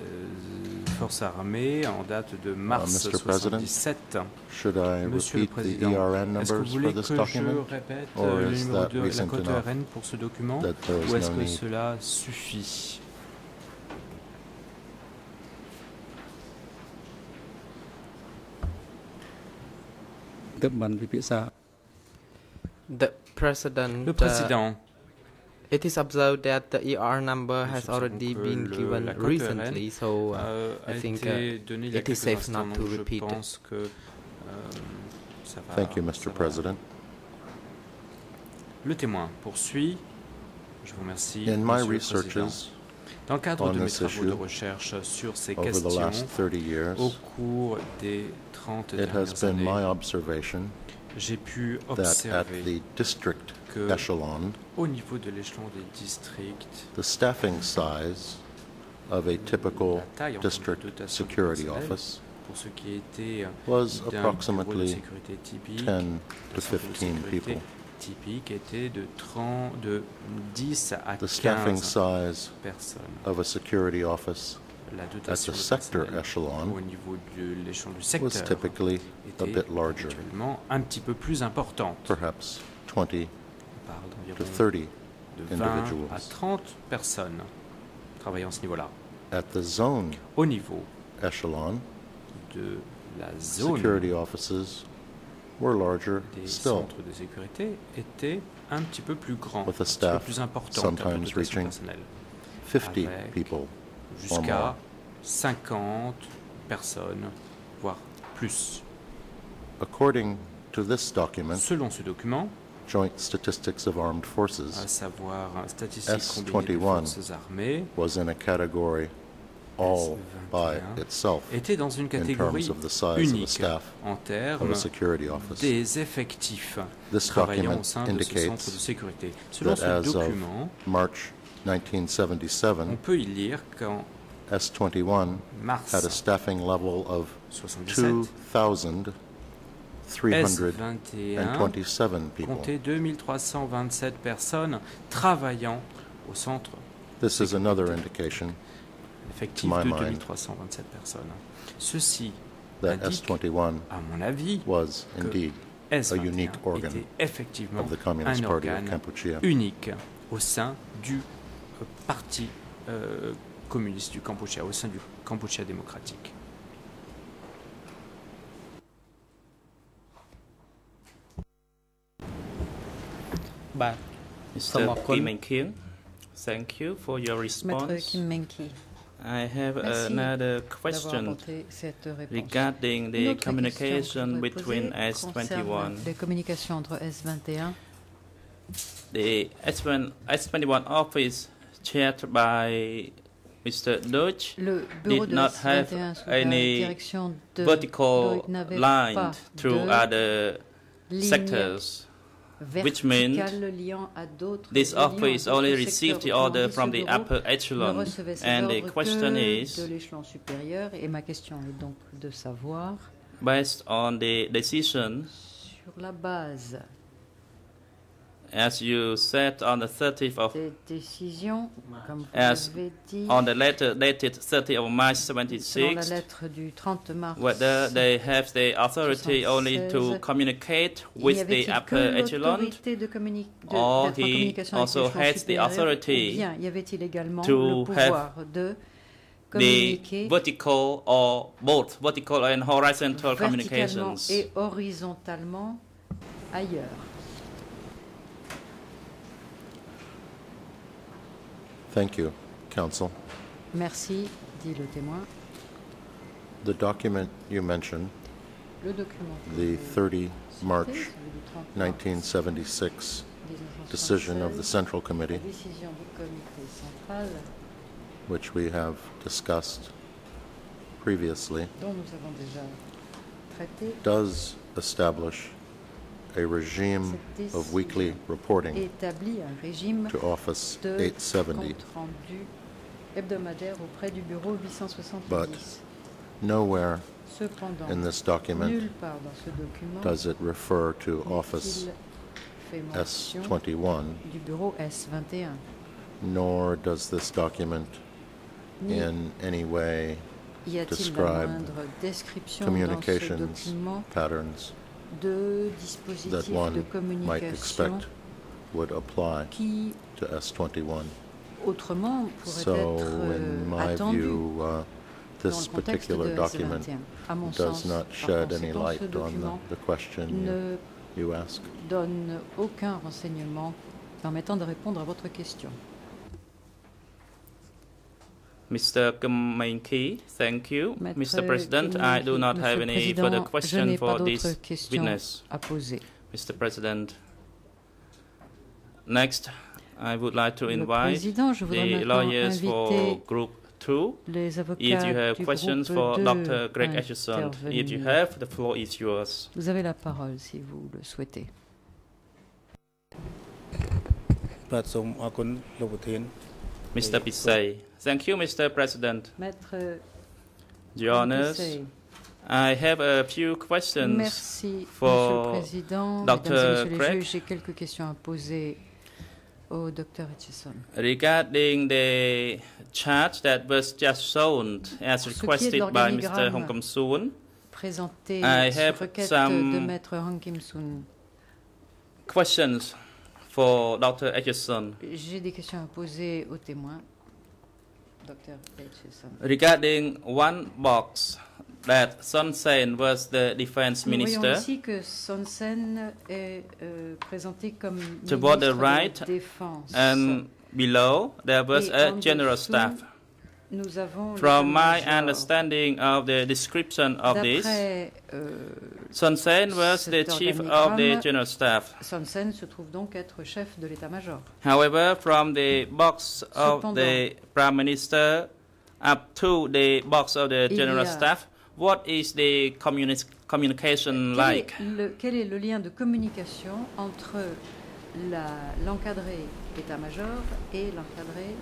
Speaker 8: forces armées en date de mars
Speaker 5: Mr. President,
Speaker 8: 77.
Speaker 5: Should I
Speaker 8: Monsieur le
Speaker 5: repeat the
Speaker 8: Président,
Speaker 5: ERN
Speaker 8: est-ce que
Speaker 5: numbers
Speaker 8: vous voulez
Speaker 5: for this
Speaker 8: que je
Speaker 5: document?
Speaker 8: répète
Speaker 5: or
Speaker 8: euh, le
Speaker 5: is
Speaker 8: numéro
Speaker 5: that
Speaker 8: de la cote
Speaker 5: enough
Speaker 8: RN pour ce document? ou est-ce
Speaker 5: no
Speaker 8: que
Speaker 5: need?
Speaker 8: cela suffit?
Speaker 2: The President,
Speaker 8: Le
Speaker 2: uh,
Speaker 8: Président,
Speaker 2: it is observed that the ER number has already been
Speaker 8: le-
Speaker 2: given recently, so uh,
Speaker 8: a
Speaker 2: I think
Speaker 8: été
Speaker 2: uh, it is safe not to
Speaker 8: donc je
Speaker 2: repeat
Speaker 8: que euh.
Speaker 5: Thank you, Mr. President.
Speaker 8: Le témoin poursuit. Je vous remercie.
Speaker 5: In my researches
Speaker 8: Dans le cadre
Speaker 5: on
Speaker 8: de mes
Speaker 5: this
Speaker 8: travaux de
Speaker 5: issue
Speaker 8: recherche sur ces
Speaker 5: over the
Speaker 8: questions,
Speaker 5: last 30 years,
Speaker 8: au cours des 30
Speaker 5: it has
Speaker 8: dernières
Speaker 5: been my
Speaker 8: années,
Speaker 5: observation
Speaker 8: j'ai pu
Speaker 5: that at
Speaker 8: observer
Speaker 5: the district
Speaker 8: que
Speaker 5: echelon,
Speaker 8: au niveau de l'échelon des districts,
Speaker 5: the staffing size of a typical
Speaker 8: taille en termes de
Speaker 5: district security office
Speaker 8: pour ce qui était euh,
Speaker 5: was
Speaker 8: d'un de
Speaker 5: approximately
Speaker 8: typique,
Speaker 5: 10 to 15 people.
Speaker 8: typique était de 30, de 10 à
Speaker 5: The staffing
Speaker 8: 15
Speaker 5: size
Speaker 8: personnes.
Speaker 5: of a security office
Speaker 8: La
Speaker 5: at the sector echelon
Speaker 8: au niveau de l'échelon du
Speaker 5: was
Speaker 8: secteur
Speaker 5: typically a bit larger,
Speaker 8: un petit peu plus
Speaker 5: perhaps 20
Speaker 8: On parle
Speaker 5: to
Speaker 8: d'environ
Speaker 5: 30
Speaker 8: de 20 à
Speaker 5: individuals.
Speaker 8: 30 personnes travaillant à ce niveau-là. Au niveau
Speaker 5: echelon,
Speaker 8: de la zone
Speaker 5: security offices were larger
Speaker 8: des
Speaker 5: still.
Speaker 8: centres de sécurité étaient un petit peu plus grand,
Speaker 5: with a
Speaker 8: un petit peu
Speaker 5: staff
Speaker 8: plus important en termes de
Speaker 5: sometimes
Speaker 8: dotation
Speaker 5: reaching
Speaker 8: personnelle,
Speaker 5: 50
Speaker 8: avec
Speaker 5: people or
Speaker 8: jusqu'à
Speaker 5: more.
Speaker 8: 50 personnes, voire plus.
Speaker 5: According to this document,
Speaker 8: Selon ce document,
Speaker 5: Joint Statistics of Armed Forces
Speaker 8: savoir euh, statistiques combinées des
Speaker 5: S21 was in a category all by itself
Speaker 8: était dans une
Speaker 5: in
Speaker 8: catégorie
Speaker 5: terms of the size of the
Speaker 8: unique
Speaker 5: staff
Speaker 8: en
Speaker 5: of
Speaker 8: termes
Speaker 5: a security office.
Speaker 8: des effectifs
Speaker 5: This
Speaker 8: travaillant
Speaker 5: document
Speaker 8: au sein de ce centre
Speaker 5: indicates
Speaker 8: de sécurité. Selon
Speaker 5: that
Speaker 8: ce
Speaker 5: as of
Speaker 8: document,
Speaker 5: March
Speaker 8: on
Speaker 5: 1977,
Speaker 8: peut y lire qu'en
Speaker 5: S21
Speaker 8: mars
Speaker 5: had a staffing level of
Speaker 8: 77,
Speaker 5: 2,327 people.
Speaker 8: comptait 2327 personnes travaillant au centre
Speaker 5: This is another indication
Speaker 8: effectif de
Speaker 5: mind,
Speaker 8: 2327 personnes. Ceci
Speaker 5: that
Speaker 8: indique,
Speaker 5: S21
Speaker 8: à mon avis,
Speaker 5: was indeed a
Speaker 8: S21
Speaker 5: unique organ
Speaker 8: était effectivement
Speaker 5: of the Communist
Speaker 8: un
Speaker 5: Party of Kampuchea.
Speaker 8: unique au sein du euh, parti euh, communiste du Kampuchea, au sein du Kampuchea démocratique.
Speaker 1: Mr. Kimenkian, thank you for your response. I have another question regarding the communication between S21. The S1, S21 office chaired by Mr. Deutsch did not have any vertical line through other sectors. Which meant
Speaker 3: d'autres
Speaker 1: this office
Speaker 3: d'autres
Speaker 1: only received the order from the upper echelon. And the question
Speaker 3: que
Speaker 1: is,
Speaker 3: de l'échelon supérieur et ma question est donc de savoir
Speaker 1: based on the decision,
Speaker 3: sur la base
Speaker 1: As you said on the 30th of
Speaker 3: décision,
Speaker 1: as
Speaker 3: dit,
Speaker 1: on the letter dated 30 of March 76, whether they have the authority 76, only to communicate with the upper echelon,
Speaker 3: de,
Speaker 1: or he also has the authority
Speaker 3: bien,
Speaker 1: to
Speaker 3: have de
Speaker 1: the vertical or both vertical and horizontal communications.
Speaker 3: Et horizontalement ailleurs.
Speaker 5: Thank you, counsel.
Speaker 3: Merci, dit le témoin.
Speaker 5: The document you mentioned,
Speaker 3: le document
Speaker 5: the 30 March 1976 decision of the Central Committee, which we have discussed previously, does establish a regime of weekly reporting to Office 870. But nowhere in this document does it refer to Office S21, nor does this document in any way describe communications patterns.
Speaker 3: De
Speaker 5: that
Speaker 3: dispositifs de
Speaker 5: one might
Speaker 3: communication
Speaker 5: expect would apply
Speaker 3: qui
Speaker 5: to S21.
Speaker 3: autrement pourraient
Speaker 5: So,
Speaker 3: être
Speaker 5: in
Speaker 3: euh,
Speaker 5: my
Speaker 3: attendus
Speaker 5: view, uh,
Speaker 3: dans
Speaker 5: this
Speaker 3: le contexte
Speaker 5: particular
Speaker 3: de
Speaker 5: document
Speaker 3: S21. À mon
Speaker 5: does
Speaker 3: sens,
Speaker 5: not
Speaker 3: par
Speaker 5: shed any
Speaker 3: conséquent,
Speaker 5: light
Speaker 3: ce
Speaker 5: on
Speaker 3: document
Speaker 5: the, the question you,
Speaker 3: ne
Speaker 5: you ask.
Speaker 3: donne aucun renseignement permettant de répondre à votre question.
Speaker 1: Mr. Kamenki, thank you.
Speaker 3: Maître
Speaker 1: Mr. President,
Speaker 3: Kim
Speaker 1: I do
Speaker 3: Min-ki,
Speaker 1: not
Speaker 3: Monsieur
Speaker 1: have
Speaker 3: le
Speaker 1: any
Speaker 3: Président,
Speaker 1: further
Speaker 3: je
Speaker 1: question
Speaker 3: n'ai pas
Speaker 1: for
Speaker 3: d'autres
Speaker 1: this
Speaker 3: questions
Speaker 1: witness.
Speaker 3: à poser.
Speaker 1: Mr. President. Next, I would like to
Speaker 3: Le
Speaker 1: invite
Speaker 3: Président, je voudrais
Speaker 1: the
Speaker 3: maintenant
Speaker 1: lawyers for
Speaker 3: inviter
Speaker 1: Group 2.
Speaker 3: les avocats
Speaker 1: If you have
Speaker 3: du
Speaker 1: questions
Speaker 3: groupe
Speaker 1: for
Speaker 3: 2
Speaker 1: Dr. Greg
Speaker 3: à
Speaker 1: Acheson, if you
Speaker 3: intervenir.
Speaker 1: have, the floor is yours.
Speaker 3: Vous avez la parole si vous le souhaitez.
Speaker 7: បាទសូមអរគុណលោកប្រធាន
Speaker 1: Mr. Pisay. Thank you, Mr. President.
Speaker 3: Maître
Speaker 1: Your. I have a few questions
Speaker 3: Merci, Monsieur le
Speaker 1: for
Speaker 3: Président.
Speaker 1: Dr. Craig.
Speaker 3: j'ai quelques questions à poser au Dr. Hutchison.
Speaker 1: regarding the chart that was just shown as requested by Mr. Hong Kim Soon.
Speaker 3: Présenté
Speaker 1: I
Speaker 3: sur
Speaker 1: have
Speaker 3: requête
Speaker 1: some-
Speaker 3: de Maître Hong Kim Soon.
Speaker 1: Questions for Dr. Acheson.
Speaker 3: J'ai des questions à poser aux témoins. Dr.
Speaker 1: Regarding one box that Son Sen was the defense minister,
Speaker 3: ici que Son Sen est euh, présenté comme
Speaker 1: toward the right
Speaker 3: Défense.
Speaker 1: and below there was
Speaker 3: Et
Speaker 1: a general
Speaker 3: dessous,
Speaker 1: staff.
Speaker 3: Nous avons
Speaker 1: From my understanding of the description of this,
Speaker 3: euh,
Speaker 1: Son Sen was the chief of the general staff.
Speaker 3: Son Sen se trouve donc être chef de l'état-major.
Speaker 1: However, from the box of
Speaker 3: Cependant,
Speaker 1: the prime minister up to the box of the general staff, what is the communi- communication
Speaker 3: Quel
Speaker 1: like?
Speaker 3: est, le, quel est le lien de communication entre l'encadré état-major et l'encadré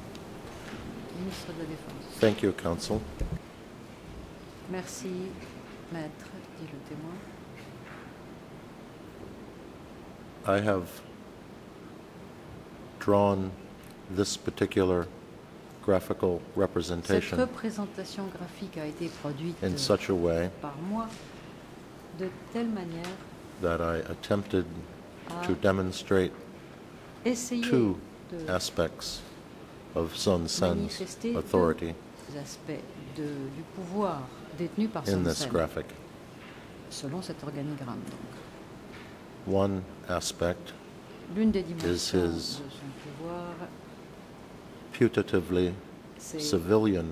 Speaker 3: ministre de la Défense?
Speaker 5: Thank you, Counsel.
Speaker 3: Merci, maître, dit le témoin.
Speaker 5: I have drawn this particular graphical
Speaker 3: Cette
Speaker 5: representation
Speaker 3: graphique a été produite
Speaker 5: in such a way
Speaker 3: par moi de telle manière
Speaker 5: that I attempted to demonstrate two aspects of Sun Sen's authority
Speaker 3: aspects de- du pouvoir détenu par
Speaker 5: in this graphic.
Speaker 3: selon cet organigramme. donc.
Speaker 5: One aspect
Speaker 3: L'une des dimensions de
Speaker 5: his-
Speaker 3: son pouvoir,
Speaker 5: putatively
Speaker 3: c'est
Speaker 5: civilian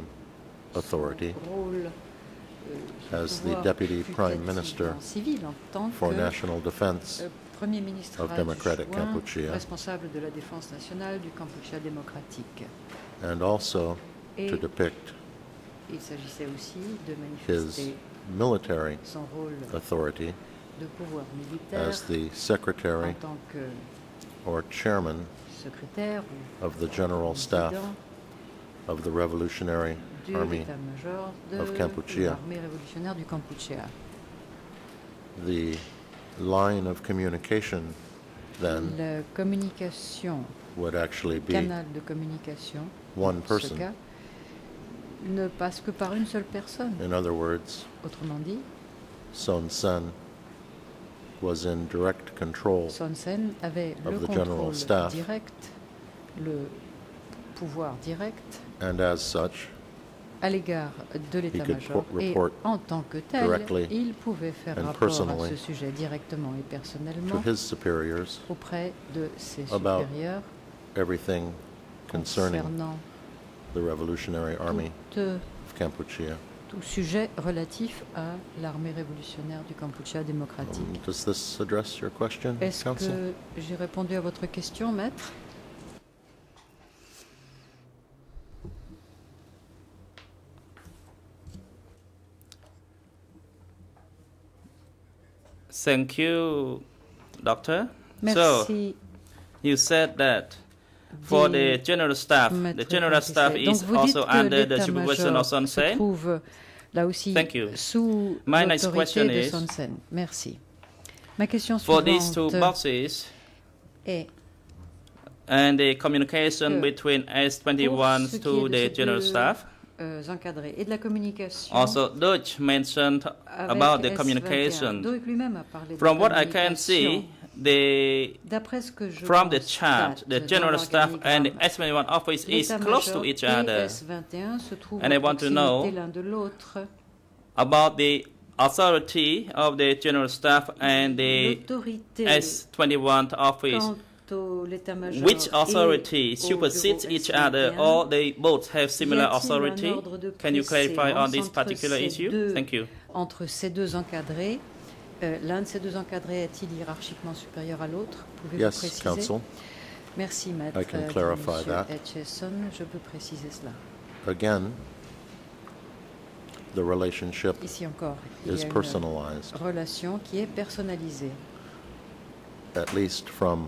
Speaker 5: authority
Speaker 3: son rôle, euh, son
Speaker 5: as the
Speaker 3: pouvoir
Speaker 5: Deputy Prime
Speaker 3: putativement
Speaker 5: Minister
Speaker 3: civil en tant
Speaker 5: for
Speaker 3: que
Speaker 5: national defense
Speaker 3: euh, Premier ministre
Speaker 5: of Democratic
Speaker 3: adjoint,
Speaker 5: Kampuchea.
Speaker 3: responsable de la défense nationale du Kampuchea démocratique.
Speaker 5: and also to depict
Speaker 3: il s'agissait aussi de
Speaker 5: his
Speaker 3: manifester
Speaker 5: military
Speaker 3: son rôle
Speaker 5: authority
Speaker 3: de pouvoir militaire
Speaker 5: as the
Speaker 3: en
Speaker 5: secretary
Speaker 3: tant que
Speaker 5: or chairman
Speaker 3: secrétaire ou
Speaker 5: of the general staff
Speaker 3: président
Speaker 5: of the Revolutionary Army
Speaker 3: de
Speaker 5: of Kampuchea.
Speaker 3: l'armée révolutionnaire du Kampuchea.
Speaker 5: The line of communication then
Speaker 3: La communication,
Speaker 5: would actually be
Speaker 3: canal de communication,
Speaker 5: one
Speaker 3: dans ce
Speaker 5: person.
Speaker 3: cas, ne passe que par une seule personne.
Speaker 5: In other words,
Speaker 3: Autrement dit,
Speaker 5: Son Sen was in direct control
Speaker 3: Son Sen avait
Speaker 5: of
Speaker 3: le
Speaker 5: the general
Speaker 3: contrôle
Speaker 5: staff.
Speaker 3: direct, le pouvoir direct
Speaker 5: and as such
Speaker 3: à l'égard de l'état-major et
Speaker 5: report
Speaker 3: en tant que tel,
Speaker 5: directly
Speaker 3: il pouvait faire
Speaker 5: and
Speaker 3: rapport à
Speaker 5: personally
Speaker 3: ce sujet directement et
Speaker 5: to
Speaker 3: personnellement
Speaker 5: his superiors
Speaker 3: auprès de ses
Speaker 5: about
Speaker 3: supérieurs
Speaker 5: everything concerning
Speaker 3: concernant
Speaker 5: the Revolutionary Army
Speaker 3: tout,
Speaker 5: of Kampuchea.
Speaker 3: tout sujet relatif à l'armée révolutionnaire du Kampuchea démocratique.
Speaker 5: Um, Does this address your question,
Speaker 3: Est-ce que j'ai répondu à votre question, maître?
Speaker 1: Thank you, doctor. So,
Speaker 3: Merci.
Speaker 1: you said that for the general staff, the general staff is
Speaker 3: Donc vous dites
Speaker 1: also under the supervision of Son Sen.
Speaker 3: là aussi
Speaker 1: Thank you.
Speaker 3: sous
Speaker 1: My next question
Speaker 3: de
Speaker 1: is,
Speaker 3: Son Sen. Merci. Ma question
Speaker 1: For these two boxes
Speaker 3: est
Speaker 1: and the communication between S21
Speaker 3: qui
Speaker 1: to the general staff,
Speaker 3: euh, encadrés et de la communication
Speaker 1: also Dutch mentioned about the
Speaker 3: S21.
Speaker 1: communication.
Speaker 3: Doig lui-même a parlé de
Speaker 1: From what I can see, the
Speaker 3: ce que je
Speaker 1: from the chart, the general staff and the S21 office is close to each other.
Speaker 3: S21 se trouvent
Speaker 1: And I want to know
Speaker 3: l'un de l'autre.
Speaker 1: about the authority of the general staff and the S21 office.
Speaker 3: quant au l'état-major
Speaker 1: Which authority supersedes each other, or they both have similar
Speaker 3: y a-t-il un
Speaker 1: authority? Can you clarify on this particular issue? Thank you.
Speaker 3: Euh, L'un de ces deux encadrés est-il hiérarchiquement supérieur à l'autre? Pouvez-vous
Speaker 5: Yes,
Speaker 3: préciser?
Speaker 5: Counsel.
Speaker 3: Merci, maître.
Speaker 5: I can
Speaker 3: Euh,
Speaker 5: clarify that.
Speaker 3: Etchison, je peux préciser cela.
Speaker 5: Again, the relationship
Speaker 3: Ici encore, il y
Speaker 5: is
Speaker 3: a une
Speaker 5: personalized,
Speaker 3: relation qui est personnalisée.
Speaker 5: at least from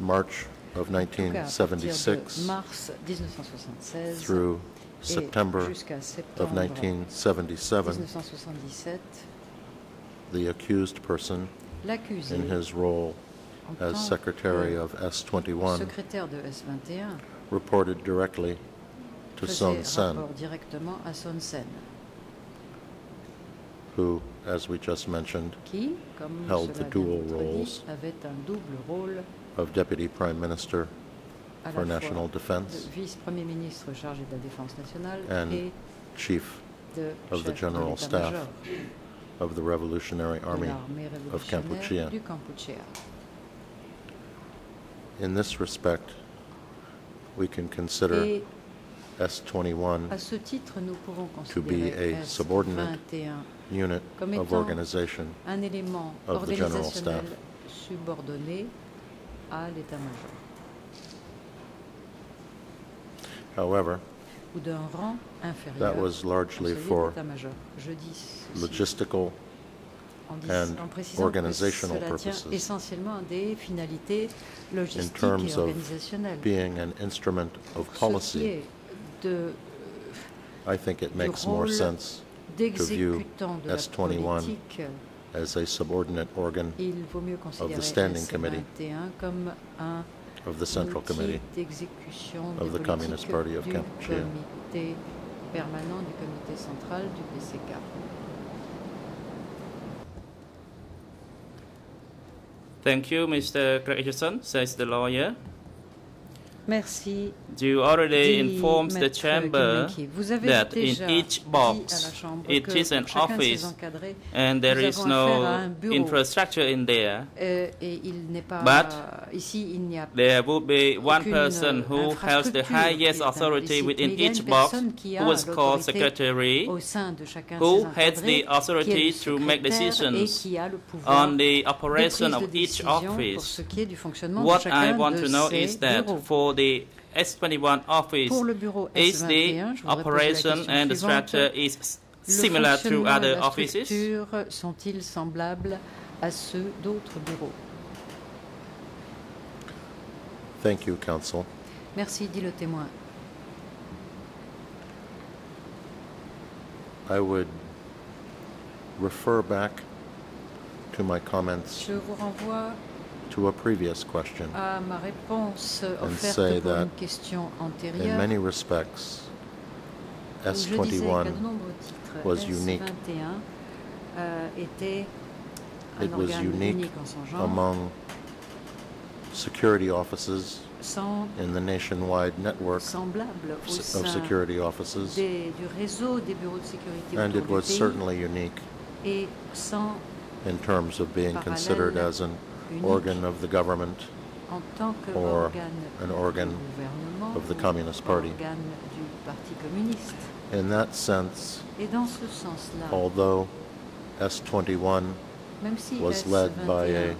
Speaker 5: March of
Speaker 3: En tout cas, à partir de
Speaker 5: 1976
Speaker 3: mars 1976
Speaker 5: through September of
Speaker 3: septembre
Speaker 5: 1977,
Speaker 3: 1977,
Speaker 5: the accused person
Speaker 3: l'accusé,
Speaker 5: in his role
Speaker 3: en
Speaker 5: as
Speaker 3: tant
Speaker 5: secretary
Speaker 3: que
Speaker 5: of S21
Speaker 3: secrétaire de S21,
Speaker 5: reported directly to
Speaker 3: faisait
Speaker 5: Sen,
Speaker 3: rapport directement à Son Sen,
Speaker 5: who, as we just mentioned,
Speaker 3: qui, comme
Speaker 5: held
Speaker 3: cela
Speaker 5: the
Speaker 3: vient
Speaker 5: dual
Speaker 3: d'être dit,
Speaker 5: roles
Speaker 3: avait un double rôle
Speaker 5: of Deputy Prime Minister
Speaker 3: à
Speaker 5: for
Speaker 3: la
Speaker 5: National
Speaker 3: fois
Speaker 5: Defense
Speaker 3: de vice-premier ministre chargé de la défense nationale
Speaker 5: and
Speaker 3: et
Speaker 5: Chief
Speaker 3: de
Speaker 5: of the
Speaker 3: chef de
Speaker 5: General Staff.
Speaker 3: l'état-major
Speaker 5: of the Revolutionary Army of Kampuchea. In this respect, we can consider S-21 to be a subordinate unit of organization of the General Staff. However,
Speaker 3: ou d'un rang
Speaker 5: that was largely for.
Speaker 3: Je dis
Speaker 5: logistical
Speaker 3: en, dis-
Speaker 5: and
Speaker 3: en précisant que
Speaker 5: organizational
Speaker 3: cela tient
Speaker 5: purposes.
Speaker 3: essentiellement à des finalités
Speaker 5: in
Speaker 3: logistiques
Speaker 5: terms
Speaker 3: et
Speaker 5: of
Speaker 3: organisationnelles.
Speaker 5: being an instrument of
Speaker 3: ce qui
Speaker 5: policy,
Speaker 3: est de euh,
Speaker 5: I think it makes more
Speaker 3: rôle
Speaker 5: sense to view
Speaker 3: d'exécutant de la
Speaker 5: S-21
Speaker 3: politique,
Speaker 5: as a subordinate organ
Speaker 3: il vaut mieux considérer
Speaker 5: Standing Committee
Speaker 3: S-21 comme un
Speaker 5: of the Central Committee of the Communist Party of Kampuchea.
Speaker 1: Thank you, Mr. Greg Richardson, says the lawyer.
Speaker 3: Merci.
Speaker 1: You already inform the chamber that in each box it is an office and there is no infrastructure in there. But there would be one person who has the highest authority within each box, who is called secretary, who has the authority to make decisions on the operation of each office. What I want to know is that
Speaker 3: for
Speaker 1: for the S21 office,
Speaker 3: Pour le bureau
Speaker 1: is the
Speaker 3: S21, je voudrais poser la
Speaker 1: operation and the structure is similar to other offices?
Speaker 3: sont-ils semblables à ceux d'autres bureaux?
Speaker 5: Thank you, Counsel.
Speaker 3: Merci, dit le témoin.
Speaker 5: I would refer back to my comments
Speaker 3: Je vous renvoie
Speaker 5: to a previous question.
Speaker 3: à ma réponse
Speaker 5: And
Speaker 3: offerte
Speaker 5: say
Speaker 3: pour
Speaker 5: that
Speaker 3: une question
Speaker 5: In
Speaker 3: antérieure.
Speaker 5: many respects,
Speaker 3: où je disais qu'à
Speaker 5: S21
Speaker 3: nombreux titres,
Speaker 5: was unique.
Speaker 3: S21 euh, était un
Speaker 5: It was
Speaker 3: organe
Speaker 5: unique
Speaker 3: unique en son genre,
Speaker 5: among security offices
Speaker 3: sans
Speaker 5: in the nationwide network
Speaker 3: semblable au
Speaker 5: s-
Speaker 3: sein
Speaker 5: of security offices,
Speaker 3: des- du réseau des bureaux de sécurité
Speaker 5: and
Speaker 3: autour
Speaker 5: it
Speaker 3: du
Speaker 5: was
Speaker 3: pays
Speaker 5: certainly unique
Speaker 3: et sans
Speaker 5: in terms of being considered as an organ of the government or an organ of the Communist Party. In that sense, although S21 was led by a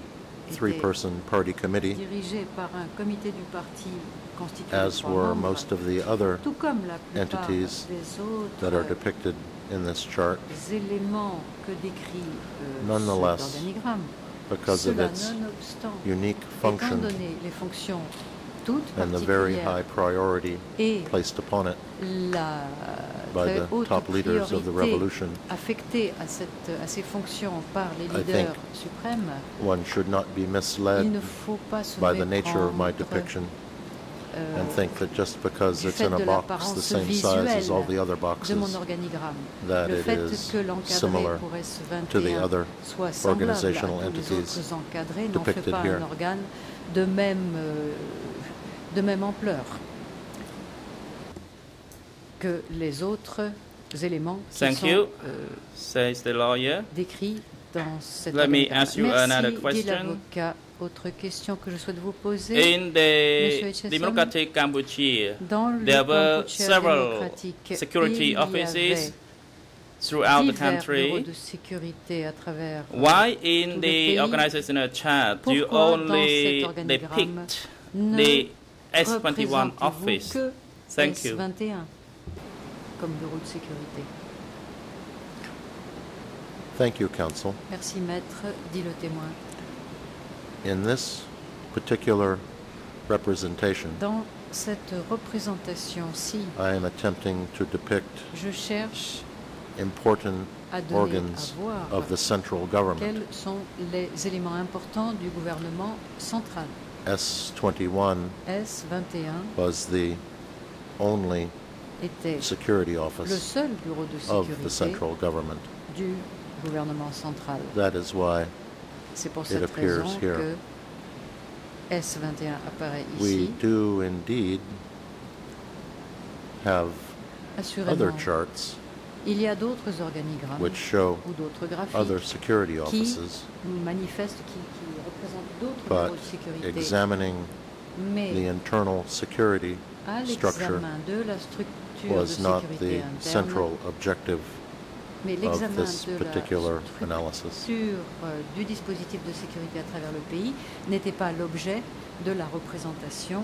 Speaker 5: three-person party committee, as were most of the other entities that are depicted in this chart. Nonetheless, because of its unique function
Speaker 3: donné les fonctions toutes
Speaker 5: and the very high priority placed upon it by the top leaders of the revolution,
Speaker 3: affectée à, cette, à ces fonctions par les
Speaker 5: I
Speaker 3: leaders
Speaker 5: think
Speaker 3: suprêmes,
Speaker 5: one should not be misled
Speaker 3: ne faut pas se
Speaker 5: by the nature of my depiction and think that just because it's in a
Speaker 3: de
Speaker 5: box the same size as all the other
Speaker 3: de
Speaker 5: boxes,
Speaker 3: mon organigramme.
Speaker 5: that
Speaker 3: le
Speaker 5: it is similar to the
Speaker 3: S21
Speaker 5: other organizational
Speaker 3: les
Speaker 5: entities depicted here.
Speaker 3: de même, euh, de même ampleur que les autres éléments qui
Speaker 1: Thank
Speaker 3: sont
Speaker 1: you,
Speaker 3: euh,
Speaker 1: says the lawyer.
Speaker 3: décrits dans cette
Speaker 1: Let me
Speaker 3: organigramme.
Speaker 1: ask you
Speaker 3: Merci,
Speaker 1: another
Speaker 3: dit
Speaker 1: question.
Speaker 3: Autre question que je souhaite vous poser.
Speaker 1: In the democratic Cambodia,
Speaker 3: dans le
Speaker 1: there were several security
Speaker 3: il y
Speaker 1: offices
Speaker 3: avait
Speaker 1: throughout the country.
Speaker 3: de sécurité à travers
Speaker 1: Why
Speaker 3: tout
Speaker 1: in
Speaker 3: le
Speaker 1: the
Speaker 3: pays?
Speaker 1: organizational chart do you
Speaker 3: Pourquoi dans
Speaker 1: only depict the S21
Speaker 3: représentez-vous
Speaker 1: office?
Speaker 3: que
Speaker 1: Thank you.
Speaker 3: S21 comme bureau de sécurité?
Speaker 5: Thank you, counsel.
Speaker 3: Merci maître, dit le témoin.
Speaker 5: In this particular representation,
Speaker 3: Dans cette représentation-ci,
Speaker 5: I am attempting to depict
Speaker 3: je cherche
Speaker 5: important
Speaker 3: à donner
Speaker 5: organs
Speaker 3: à voir
Speaker 5: of the central government.
Speaker 3: quels sont les éléments importants du gouvernement central.
Speaker 5: S21
Speaker 3: S21
Speaker 5: was the only
Speaker 3: était
Speaker 5: security
Speaker 3: le
Speaker 5: office
Speaker 3: seul bureau de
Speaker 5: of the
Speaker 3: sécurité
Speaker 5: central government.
Speaker 3: du gouvernement central.
Speaker 5: That is why
Speaker 3: C'est pour
Speaker 5: It
Speaker 3: cette
Speaker 5: appears
Speaker 3: raison
Speaker 5: here.
Speaker 3: que S21 apparaît
Speaker 5: we do indeed have other charts
Speaker 3: il y a d'autres organigrammes
Speaker 5: which show
Speaker 3: ou d'autres
Speaker 5: other
Speaker 3: graphiques
Speaker 5: security
Speaker 3: qui
Speaker 5: offices,
Speaker 3: manifestent, qui, qui représentent d'autres
Speaker 5: but
Speaker 3: niveaux de sécurité.
Speaker 5: examining the internal security structure
Speaker 3: de la structure de
Speaker 5: was not the
Speaker 3: interne,
Speaker 5: central objective
Speaker 3: mais l'examen de la structure euh, du dispositif de sécurité à travers le pays n'était pas l'objet de la représentation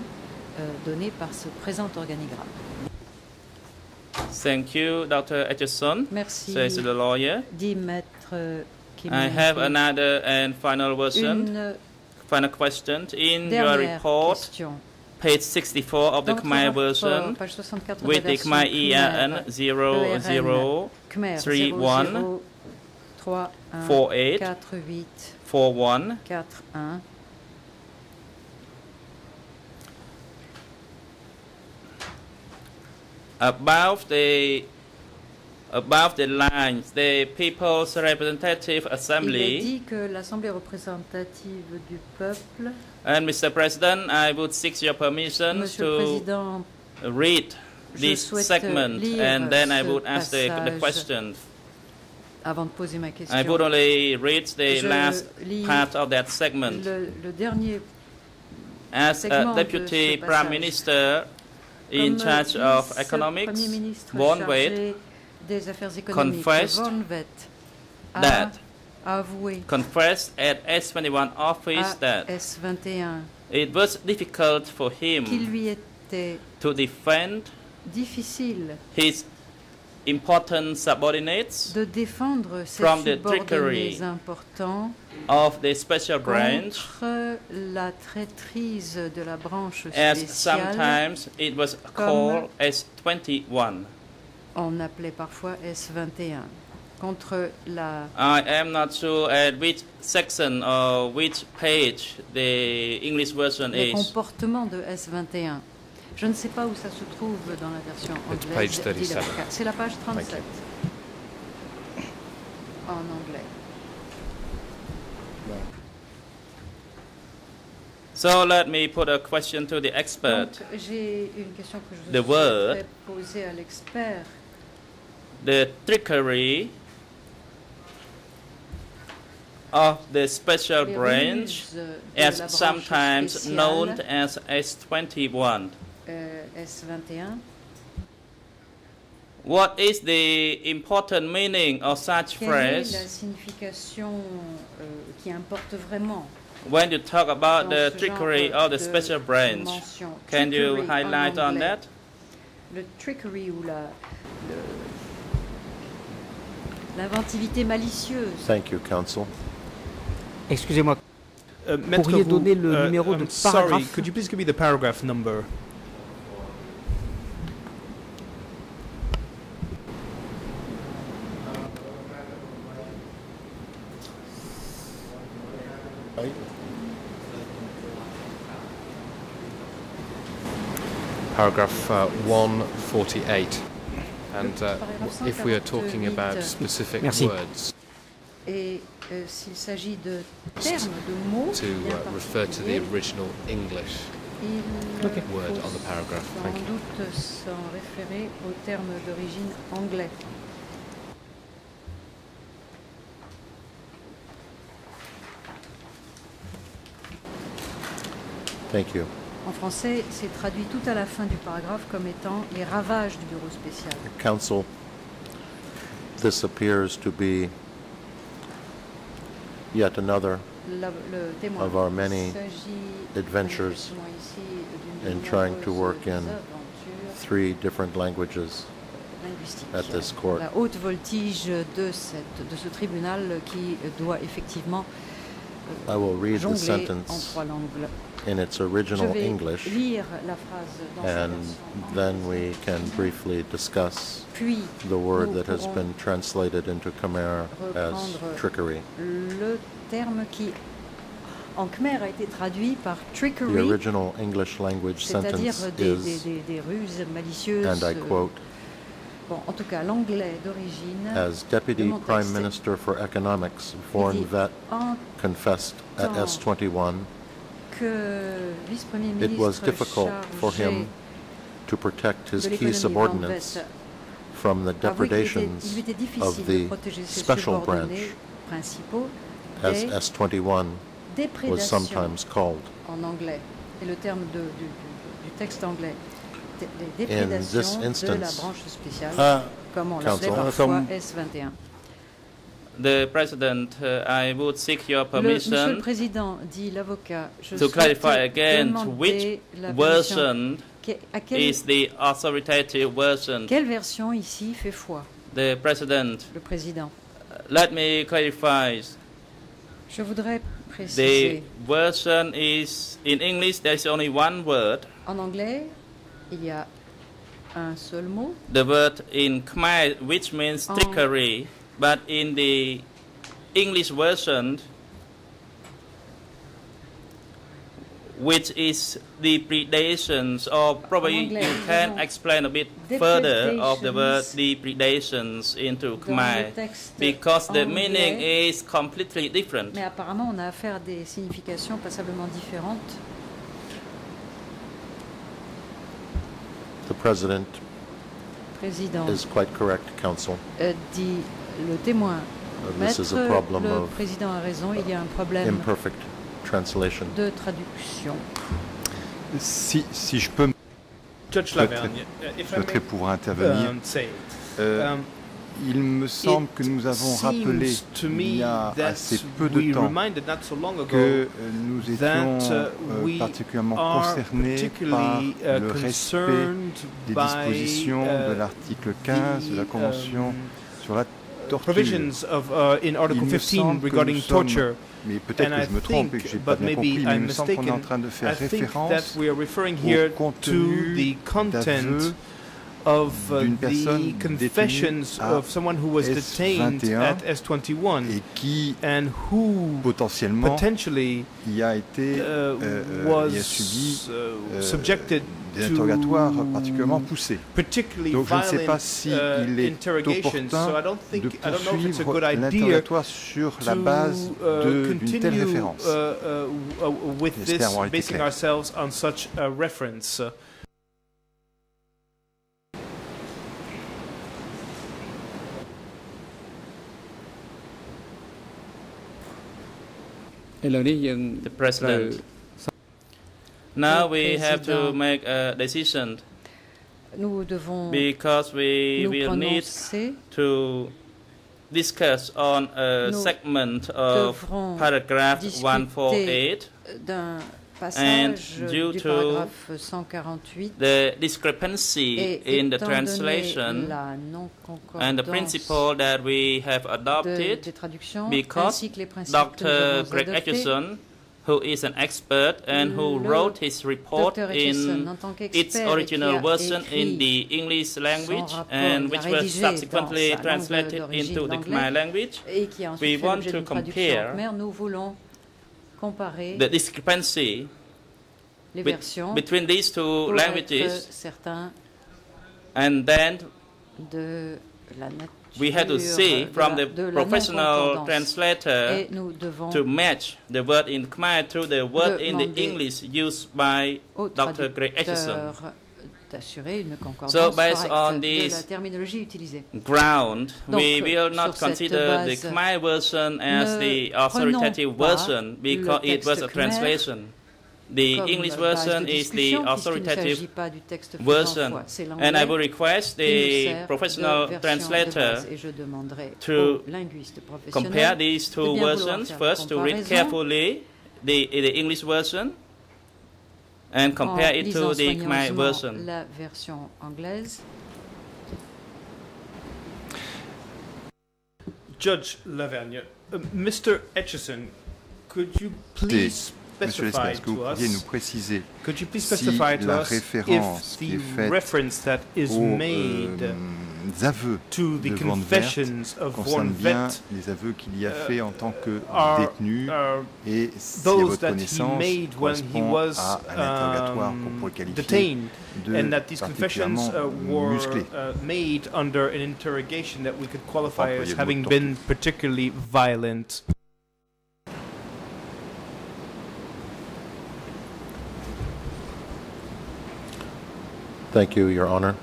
Speaker 3: euh, donnée par ce présent organigramme.
Speaker 1: Thank you, Dr. Etchison.
Speaker 3: Merci.
Speaker 1: Says the lawyer?
Speaker 3: Dit maître Kim
Speaker 1: I have another and final version,
Speaker 3: Une
Speaker 1: final question. In your
Speaker 3: dernière
Speaker 1: report,
Speaker 3: question.
Speaker 1: page 64 of the Khmer version with the Khmer ERN
Speaker 3: 0031
Speaker 1: 48 41 about the above the lines, the People's Representative
Speaker 3: Il est
Speaker 1: Assembly
Speaker 3: dit que l'Assemblée représentative du peuple,
Speaker 1: and Mr. President, I would seek your permission
Speaker 3: Monsieur le
Speaker 1: to
Speaker 3: Président,
Speaker 1: read this segment and then I would ask the, the question.
Speaker 3: avant de poser ma question,
Speaker 1: I would only read the
Speaker 3: Je
Speaker 1: last part of that segment.
Speaker 3: le, le dernier
Speaker 1: As a Deputy Prime. Minister in charge of economics,
Speaker 3: chargé
Speaker 1: Wett
Speaker 3: des affaires économiques,
Speaker 1: confessed
Speaker 3: Von Wett a
Speaker 1: that.
Speaker 3: avoué
Speaker 1: confessed at S21 office that
Speaker 3: S21
Speaker 1: it was difficult for
Speaker 3: qu'il
Speaker 1: him
Speaker 3: lui était
Speaker 1: to defend
Speaker 3: difficile
Speaker 1: his important subordinates
Speaker 3: de défendre ses
Speaker 1: From the trickery
Speaker 3: importants
Speaker 1: of the special branch.
Speaker 3: contre la traîtrise de la branche
Speaker 1: as
Speaker 3: spéciale.
Speaker 1: sometimes it was called S21.
Speaker 3: On appelait parfois S21 contre la
Speaker 1: I am not sure at which section or which page the English version
Speaker 3: le
Speaker 1: is.
Speaker 3: comportement de S21. Je ne sais pas où ça se trouve dans la version anglaise.
Speaker 4: page
Speaker 3: dit
Speaker 4: 37.
Speaker 3: l'avocat. C'est la page
Speaker 4: Thank
Speaker 3: 37 en anglais.
Speaker 1: So let me put a question to the expert.
Speaker 3: Donc, J'ai une question que je
Speaker 1: The word-
Speaker 3: souhaiterais poser à l'expert.
Speaker 1: The trickery of the special branch
Speaker 3: ruses
Speaker 1: as sometimes known as S21.
Speaker 3: euh, S21.
Speaker 1: What is the important meaning of such
Speaker 3: Quelle est la
Speaker 1: phrase
Speaker 3: euh, qui importe vraiment
Speaker 1: when you talk about the trickery of the special branch? Can you highlight on that?
Speaker 3: L'inventivité malicieuse.
Speaker 5: Thank you, counsel.
Speaker 6: Excusez-moi.
Speaker 7: Uh, Maître
Speaker 6: Pourriez donner le
Speaker 7: uh,
Speaker 6: numéro de
Speaker 7: I'm sorry,
Speaker 6: paragraphe
Speaker 7: could you please give me the paragraph number?
Speaker 4: Paragraph uh, 148. And uh, if we are talking about specific
Speaker 6: Merci.
Speaker 4: words,
Speaker 3: Et euh, s'il s'agit de termes, de mots,
Speaker 4: to uh, refer to the original English
Speaker 3: il
Speaker 6: Ok.
Speaker 4: word on the paragraph. Thank you.
Speaker 3: doute s'en référer au terme d'origine anglais.
Speaker 5: Thank you.
Speaker 3: En français, c'est traduit tout à la fin du paragraphe comme étant les ravages du bureau spécial.
Speaker 5: Counsel, this appears to be yet another
Speaker 3: La- le témoin
Speaker 5: Of our many adventures in
Speaker 3: de
Speaker 5: trying to work in three different languages at this court.
Speaker 3: La haute voltige de, cette, de ce tribunal qui doit effectivement
Speaker 5: I will read the
Speaker 3: en
Speaker 5: sentence
Speaker 3: trois langues.
Speaker 5: In its original English,
Speaker 3: lire la phrase dans sa
Speaker 5: and then we can briefly discuss
Speaker 3: Puis
Speaker 5: the word that has been translated into Khmer as trickery.
Speaker 3: le terme qui en khmer a été traduit par
Speaker 5: The original English language sentence
Speaker 3: des,
Speaker 5: is,
Speaker 3: des- des ruses malicieuses.
Speaker 5: and I quote,
Speaker 3: Bon, en tout cas, l'anglais d'origine
Speaker 5: as Deputy
Speaker 3: de
Speaker 5: Prime Minister for Economics, Foreign Vet confessed at S21
Speaker 3: que vice-premier
Speaker 5: it was difficult for him to protect his key subordinates from the depredations of the special branch, as S21 was sometimes called. In this instance, ah, counsel,
Speaker 3: parfois
Speaker 7: Comme-
Speaker 3: S21.
Speaker 1: The President, uh, I would seek your
Speaker 3: Le, Monsieur le
Speaker 1: permission
Speaker 3: Président, dit l'avocat, je
Speaker 1: to clarify again which
Speaker 3: permission-
Speaker 1: version
Speaker 3: que-
Speaker 1: is the authoritative version.
Speaker 3: quelle version ici fait foi?
Speaker 1: The President,
Speaker 3: Le Président.
Speaker 1: let me clarify.
Speaker 3: Je voudrais
Speaker 1: The
Speaker 3: préciser.
Speaker 1: version is in English. There is only one word.
Speaker 3: En anglais, il y a un seul mot.
Speaker 1: The word in Khmer, which means
Speaker 3: En-
Speaker 1: trickery, but in the English version, which is depredations, or probably
Speaker 3: anglais,
Speaker 1: you
Speaker 3: nous
Speaker 1: can
Speaker 3: avons
Speaker 1: explain a bit further of the word
Speaker 3: depredations
Speaker 1: depredations into
Speaker 3: Dans
Speaker 1: Khmer,
Speaker 3: texte
Speaker 1: because the
Speaker 3: anglais,
Speaker 1: meaning is completely different.
Speaker 3: Mais apparemment, on a affaire à des significations passablement différentes.
Speaker 5: The President
Speaker 3: Président
Speaker 5: is quite correct, Counsel.
Speaker 3: euh, dit le témoin.
Speaker 5: Uh, This is
Speaker 3: Maître,
Speaker 5: a problem
Speaker 3: le président a raison, il y a un problème
Speaker 5: imperfect translation.
Speaker 3: de traduction.
Speaker 12: Si, si je peux
Speaker 7: may,
Speaker 12: pouvoir intervenir.
Speaker 7: um.
Speaker 12: Euh,
Speaker 7: Um,
Speaker 12: il me semble que nous avons rappelé il y
Speaker 7: me
Speaker 12: a assez peu de
Speaker 7: we
Speaker 12: temps
Speaker 7: reminded not so long ago
Speaker 12: que euh, nous étions
Speaker 7: that uh,
Speaker 12: euh, particulièrement concernés par
Speaker 7: particularly uh,
Speaker 12: le respect
Speaker 7: concerned
Speaker 12: des dispositions de l'article 15 de la
Speaker 7: the,
Speaker 12: Convention
Speaker 7: um,
Speaker 12: sur la torture.
Speaker 7: provisions of, uh, in Article 15 regarding torture.
Speaker 12: Mais peut-être que je me trompe et que je n'ai
Speaker 7: pas
Speaker 12: bien compris, mais il
Speaker 7: of uh, the confessions of someone who was detained at S21 and who potentially
Speaker 12: y a été,
Speaker 7: uh,
Speaker 12: euh, euh,
Speaker 7: was uh,
Speaker 12: euh,
Speaker 7: subjected
Speaker 12: des
Speaker 7: to
Speaker 12: interrogatoires particulièrement poussés.
Speaker 7: particularly
Speaker 12: Donc je ne sais pas si
Speaker 7: uh,
Speaker 12: il est
Speaker 7: interrogations.
Speaker 12: opportun
Speaker 7: So I don't think
Speaker 12: de poursuivre
Speaker 7: good idea
Speaker 12: l'interrogatoire sur la
Speaker 7: to,
Speaker 12: base
Speaker 7: uh,
Speaker 12: de- d'une telle
Speaker 7: continue,
Speaker 12: référence.
Speaker 7: uh, uh, with
Speaker 12: J'espère
Speaker 7: this,
Speaker 12: avoir été
Speaker 7: basing
Speaker 12: clair.
Speaker 7: ourselves on such a reference.
Speaker 1: The President. Now we have to make a decision.
Speaker 3: Nous devons
Speaker 1: because we
Speaker 3: nous
Speaker 1: will need to discuss on a segment of paragraph 148 and due to
Speaker 3: paragraphe 148
Speaker 1: the discrepancy in the translation and the principle that we have adopted
Speaker 3: traductions
Speaker 1: because
Speaker 3: ainsi que les principes que nous
Speaker 1: Dr. Greg Atchison, who is an expert and who
Speaker 3: Le
Speaker 1: wrote his report in its original version in the English language and which was subsequently translated into the Khmer language. We want to compare the discrepancy
Speaker 3: with,
Speaker 1: between these two languages and then we had to see from the professional translator
Speaker 3: Et nous devons
Speaker 1: to match the word in Khmer to the word in the English used by Dr. Greg Atchison.
Speaker 3: traducteur d'assurer une concordance
Speaker 1: So, based on this ground,
Speaker 3: Donc,
Speaker 1: we will not consider the Khmer version as the authoritative version because it was a translation. The English version is the authoritative version, and I will request the professional translator to compare these two versions. First, to read carefully the, the English version and compare it to the Khmer version.
Speaker 7: Judge Lavergne, uh, Mr. Etchison, could you please
Speaker 12: Monsieur Lesca, est-ce que vous pourriez
Speaker 7: us
Speaker 12: nous préciser
Speaker 7: Could you please
Speaker 12: si la référence qui est
Speaker 7: the
Speaker 12: faite
Speaker 7: reference that is
Speaker 12: aux
Speaker 7: made
Speaker 12: euh, aveux
Speaker 7: to the
Speaker 12: de Van Vert
Speaker 7: confessions of
Speaker 12: concerne bien les aveux qu'il y a
Speaker 7: uh,
Speaker 12: fait en tant que détenu
Speaker 7: uh,
Speaker 12: et si à votre
Speaker 7: that he
Speaker 12: connaissance
Speaker 7: made when he
Speaker 12: correspond
Speaker 7: was
Speaker 12: à un interrogatoire qu'on pourrait qualifier de particulièrement musclé.
Speaker 7: made under an interrogation that we could qualify as having been particularly violent.
Speaker 5: Thank you, Your Honor.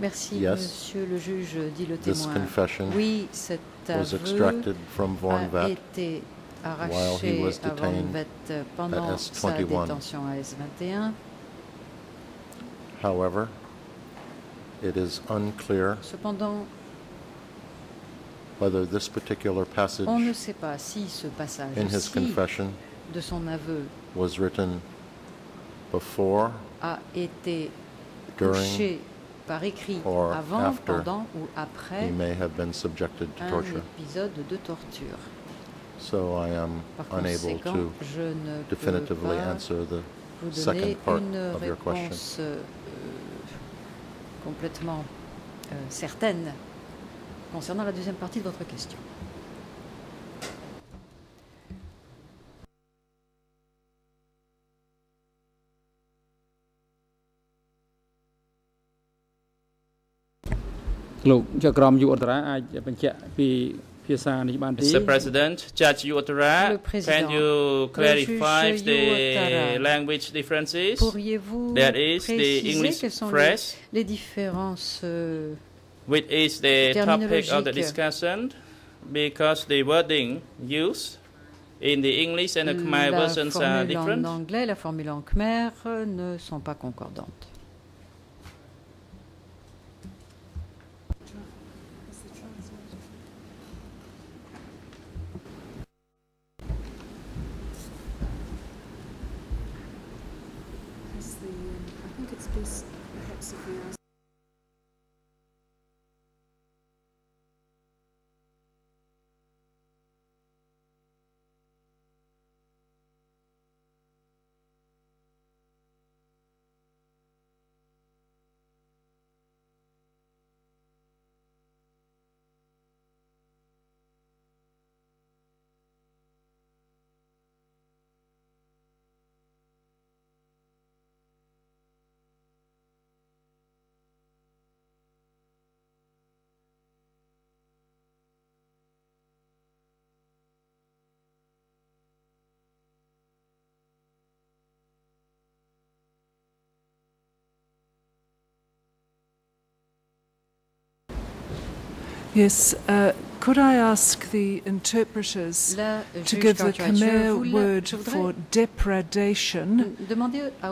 Speaker 3: Merci,
Speaker 5: Yes.
Speaker 3: monsieur le juge, dit le
Speaker 5: This
Speaker 3: témoin.
Speaker 5: confession
Speaker 3: Oui, cet
Speaker 5: was extracted from
Speaker 3: a
Speaker 5: Vornvat
Speaker 3: été
Speaker 5: while he
Speaker 3: arraché
Speaker 5: was
Speaker 3: à
Speaker 5: detained
Speaker 3: Vornvet pendant
Speaker 5: at
Speaker 3: sa
Speaker 5: S21.
Speaker 3: détention à S21.
Speaker 5: However, it is unclear
Speaker 3: Cependant,
Speaker 5: whether this particular passage
Speaker 3: on ne sait pas si ce passage
Speaker 5: in his confession
Speaker 3: de son aveu
Speaker 5: was written before,
Speaker 3: a été couché par écrit
Speaker 5: or
Speaker 3: avant,
Speaker 5: after
Speaker 3: pendant ou après
Speaker 5: he may have been subjected to
Speaker 3: un
Speaker 5: torture.
Speaker 3: épisode de torture.
Speaker 5: So I am
Speaker 3: Par
Speaker 5: unable to
Speaker 3: je ne peux
Speaker 5: definitively
Speaker 3: pas
Speaker 5: answer the
Speaker 3: vous
Speaker 5: second
Speaker 3: donner
Speaker 5: part
Speaker 3: une
Speaker 5: of your question.
Speaker 3: réponse euh, complètement euh, certaine concernant la deuxième partie de votre question.
Speaker 1: Mr. President, Judge
Speaker 3: président,
Speaker 1: can you
Speaker 3: le
Speaker 1: clarify the language differences?
Speaker 3: Pourriez-vous
Speaker 1: That is the English
Speaker 3: les,
Speaker 1: phrase,
Speaker 3: les différences euh,
Speaker 1: which is the topic of the discussion, because the wording used in the English and the Khmer
Speaker 3: la
Speaker 1: versions are
Speaker 3: formule en
Speaker 1: different.
Speaker 3: anglais et la formule en khmer euh, ne sont pas concordantes.
Speaker 13: severe
Speaker 14: Yes, uh, could I ask the interpreters to give the Khmer word for depredation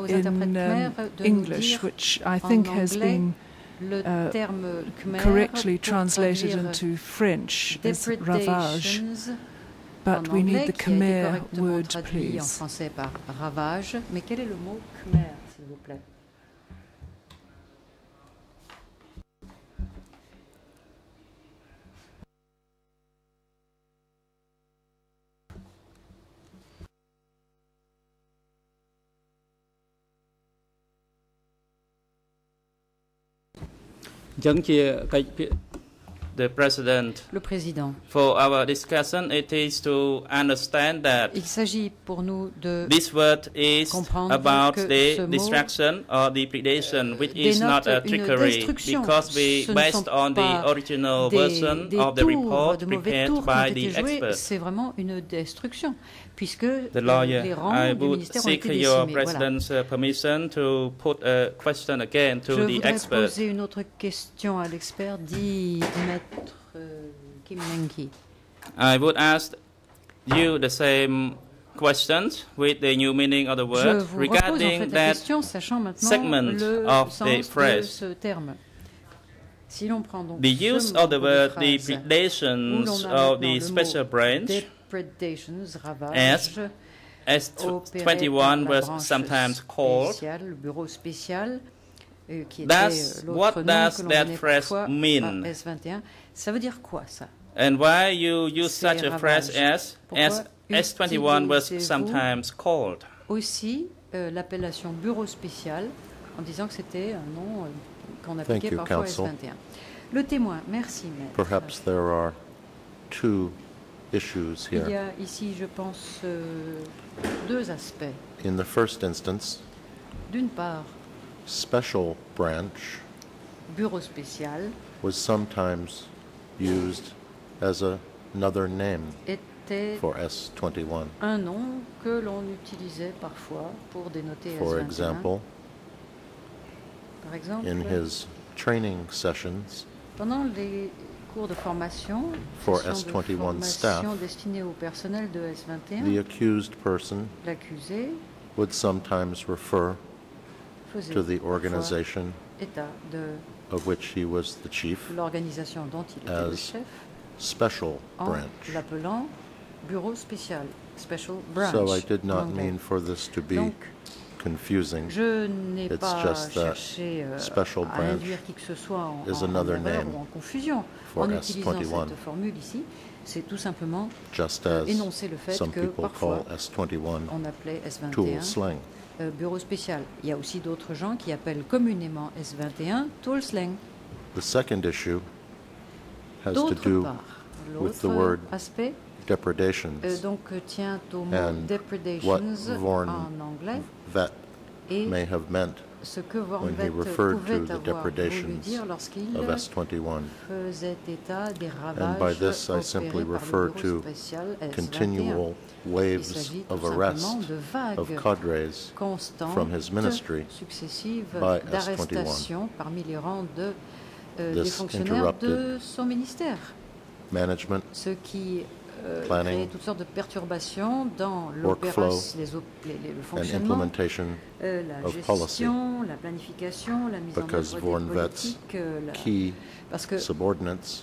Speaker 14: in um, English, which I think has been uh, correctly translated into French as ravage. But we need the Khmer word, please.
Speaker 3: អញ្ចឹងជាកិច្ច
Speaker 1: The President,
Speaker 3: Le président.
Speaker 1: for our discussion, it is to understand that
Speaker 3: Il s'agit pour nous de
Speaker 1: This word is
Speaker 3: comprendre
Speaker 1: about
Speaker 3: que
Speaker 1: the
Speaker 3: ce mot
Speaker 1: distraction or the predation, which is not a trickery,
Speaker 3: destruction.
Speaker 1: because we based on the original
Speaker 3: des,
Speaker 1: version
Speaker 3: des
Speaker 1: of the report
Speaker 3: de
Speaker 1: prepared by the expert.
Speaker 3: c'est vraiment une destruction, puisque
Speaker 1: The lawyer,
Speaker 3: les rangs
Speaker 1: I
Speaker 3: du
Speaker 1: would
Speaker 3: ministère ont
Speaker 1: seek
Speaker 3: été
Speaker 1: your.
Speaker 3: Voilà.
Speaker 1: Uh, permission to put a question again
Speaker 3: Je
Speaker 1: to the
Speaker 3: voudrais
Speaker 1: expert.
Speaker 3: poser une autre question à l'expert, dit Kim
Speaker 1: I would ask you the same questions with the new meaning of the word
Speaker 3: regarding en fait
Speaker 1: that segment of the phrase.
Speaker 3: Si
Speaker 1: the use of the word
Speaker 3: the predations
Speaker 1: of the special branch as
Speaker 3: S21
Speaker 1: was sometimes called.
Speaker 3: Euh, qui était
Speaker 1: Does-
Speaker 3: euh,
Speaker 1: what
Speaker 3: l'autre nom
Speaker 1: does
Speaker 3: que l'on
Speaker 1: that phrase mean?
Speaker 3: à S21. Ça veut dire quoi ça?
Speaker 1: And why you use such a phrase as as S21 was sometimes called?
Speaker 3: Aussi euh, l'appellation bureau spécial en disant que c'était un nom euh, qu'on appliquait
Speaker 5: you,
Speaker 3: parfois à
Speaker 5: counsel.
Speaker 3: S21. Le témoin, merci maître.
Speaker 5: Perhaps there are two issues
Speaker 3: Il y
Speaker 5: here.
Speaker 3: a ici, je pense, euh, deux aspects.
Speaker 5: In the first instance,
Speaker 3: D'une part,
Speaker 5: special branch
Speaker 3: bureau spécial
Speaker 5: was sometimes used as a- another name
Speaker 3: était
Speaker 5: for S21.
Speaker 3: un nom que l'on utilisait parfois pour dénoter
Speaker 5: For
Speaker 3: S21.
Speaker 5: example,
Speaker 3: Par exemple,
Speaker 5: in his training sessions
Speaker 3: pendant les cours de formation,
Speaker 5: for
Speaker 3: sessions de
Speaker 5: S21 staff,
Speaker 3: formation au personnel de
Speaker 5: the
Speaker 3: S21,
Speaker 5: accused person
Speaker 3: l'accusé
Speaker 5: would sometimes refer to the organization
Speaker 3: état de
Speaker 5: of which he was the chief
Speaker 3: l'organisation dont il était le
Speaker 5: as
Speaker 3: chef
Speaker 5: special
Speaker 3: en
Speaker 5: branch.
Speaker 3: l'appelant bureau spécial, special branch.
Speaker 5: So I did
Speaker 3: en
Speaker 5: not
Speaker 3: anglais.
Speaker 5: mean for this to be
Speaker 3: Donc,
Speaker 5: confusing.
Speaker 3: Je n'ai
Speaker 5: It's
Speaker 3: pas
Speaker 5: just that
Speaker 3: cherché euh,
Speaker 5: special
Speaker 3: à
Speaker 5: branch
Speaker 3: induire qui que ce soit en,
Speaker 5: is
Speaker 3: en- en
Speaker 5: another
Speaker 3: erreur
Speaker 5: name
Speaker 3: ou en confusion
Speaker 5: for
Speaker 3: en utilisant
Speaker 5: S21.
Speaker 3: cette formule ici. C'est tout simplement
Speaker 5: Just
Speaker 3: euh,
Speaker 5: as
Speaker 3: énoncer le fait
Speaker 5: some
Speaker 3: que
Speaker 5: people
Speaker 3: parfois
Speaker 5: call S21
Speaker 3: on appelait
Speaker 5: tool
Speaker 3: S21
Speaker 5: slang.
Speaker 3: Euh, bureau spécial. Il y a aussi d'autres gens qui appellent communément S21 tool slang.
Speaker 5: The second issue has to do
Speaker 3: part,
Speaker 5: with the word
Speaker 3: aspect
Speaker 5: depredations
Speaker 3: euh, donc euh, tient au mot
Speaker 5: and what
Speaker 3: depredations en anglais
Speaker 5: vet
Speaker 3: et
Speaker 5: may have meant when he referred to the depredations of S21. And by this, I simply refer to continual waves of
Speaker 3: arrests
Speaker 5: of cadres from his ministry by S21. This interrupted management.
Speaker 3: Euh,
Speaker 5: Planning,
Speaker 3: crée toutes sortes de perturbations dans
Speaker 5: workflow,
Speaker 3: l'opération, le
Speaker 5: and
Speaker 3: fonctionnement,
Speaker 5: implementation
Speaker 3: euh, la gestion, la planification, la mise en œuvre des politiques, euh, la- parce que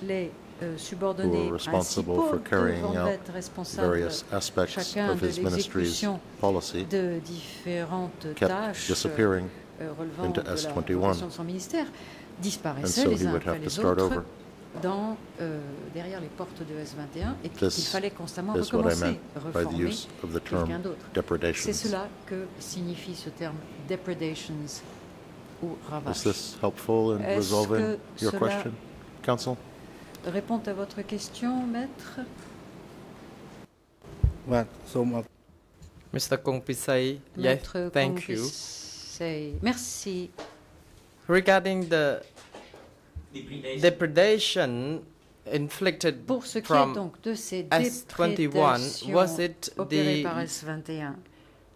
Speaker 3: les subordonnés principaux
Speaker 5: for carrying
Speaker 3: devront
Speaker 5: out
Speaker 3: être responsables
Speaker 5: various aspects
Speaker 3: chacun
Speaker 5: of
Speaker 3: de
Speaker 5: his ministry's
Speaker 3: l'exécution
Speaker 5: policy
Speaker 3: de différentes
Speaker 5: kept
Speaker 3: tâches
Speaker 5: disappearing
Speaker 3: relevant
Speaker 5: into
Speaker 3: de la
Speaker 5: S21.
Speaker 3: formation de son ministère disparaissaient
Speaker 5: so
Speaker 3: les
Speaker 5: he
Speaker 3: uns
Speaker 5: would
Speaker 3: après
Speaker 5: have to
Speaker 3: les
Speaker 5: start
Speaker 3: autres
Speaker 5: over
Speaker 3: dans, euh, derrière les portes de S21 et qu'il fallait constamment recommencer, reformer quelqu'un d'autre. C'est cela que signifie ce terme depredations ou ravages.
Speaker 5: Is helpful in resolving your question, Council?
Speaker 3: Répond à votre question, maître?
Speaker 10: Well, so.
Speaker 2: Mr. Kongpisai, yes, thank you.
Speaker 3: Merci.
Speaker 2: Regarding the depredation inflicted
Speaker 3: Pour ce qui est donc de ces
Speaker 2: S21, was it the
Speaker 3: par S21,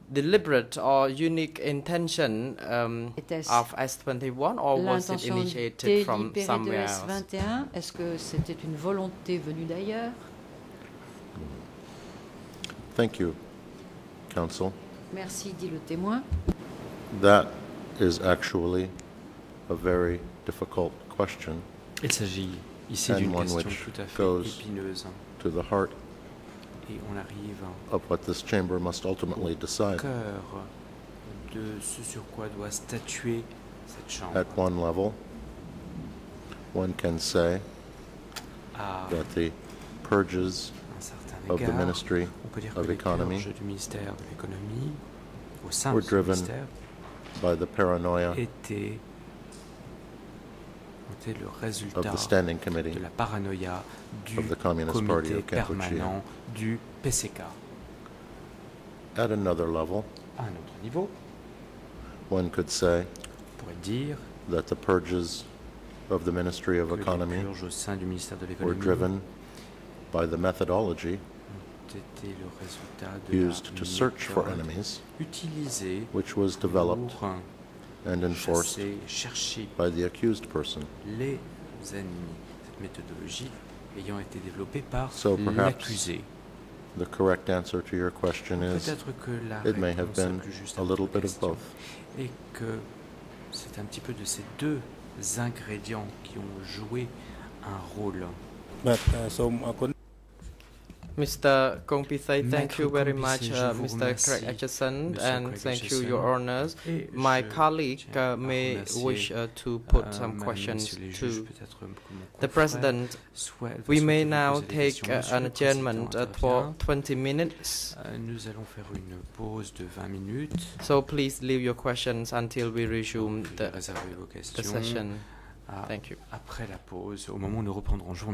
Speaker 2: deliberate or unique intention um, of S21 or was it initiated from somewhere else?
Speaker 3: Est-ce que c'était une volonté venue d'ailleurs
Speaker 5: Thank you, Council.
Speaker 3: Merci, dit le témoin.
Speaker 5: That is actually a very difficult question
Speaker 8: Il s'agit ici d'une question tout à fait épineuse
Speaker 5: to the heart
Speaker 8: et on arrive
Speaker 5: of what this chamber must ultimately decide.
Speaker 8: cœur de ce sur quoi doit statuer cette chambre.
Speaker 5: At one level, one can say
Speaker 8: À
Speaker 5: that the purges of the ministry
Speaker 8: on peut dire
Speaker 5: of economy
Speaker 8: du ministère de l'économie au sein
Speaker 5: were driven by the paranoia
Speaker 8: été le résultat de la paranoïa du comité permanent du PCK.
Speaker 5: At another level,
Speaker 8: À un autre niveau,
Speaker 5: one could say
Speaker 8: on pourrait dire
Speaker 5: that the purges of the Ministry of
Speaker 8: que les
Speaker 5: Economy
Speaker 8: purges au sein du ministère de
Speaker 5: were
Speaker 8: l'économie
Speaker 5: driven by the methodology
Speaker 8: ont été le résultat de
Speaker 5: used
Speaker 8: la
Speaker 5: to search for enemies, which was developed and enforced
Speaker 8: chasser,
Speaker 5: by the accused person.
Speaker 8: Les ennemis. Cette méthodologie ayant été développée par
Speaker 5: so
Speaker 8: l'accusé.
Speaker 5: The correct answer to your question is it may have been a little bit of both.
Speaker 8: Et que c'est un petit peu de ces deux ingrédients qui ont joué un rôle.
Speaker 10: But, uh, so, uh,
Speaker 2: Mr. Kompisai, uh, thank you very much, uh, Mr. Craig Atchison, and thank you, Your Honors. My colleague uh, may wish uh, to put some questions to the President. We may now take uh, an adjournment uh, for 20 minutes. So please leave your questions until we resume the, the session. Thank you.
Speaker 8: Après la pause, au moment où nous reprendrons. Je vous.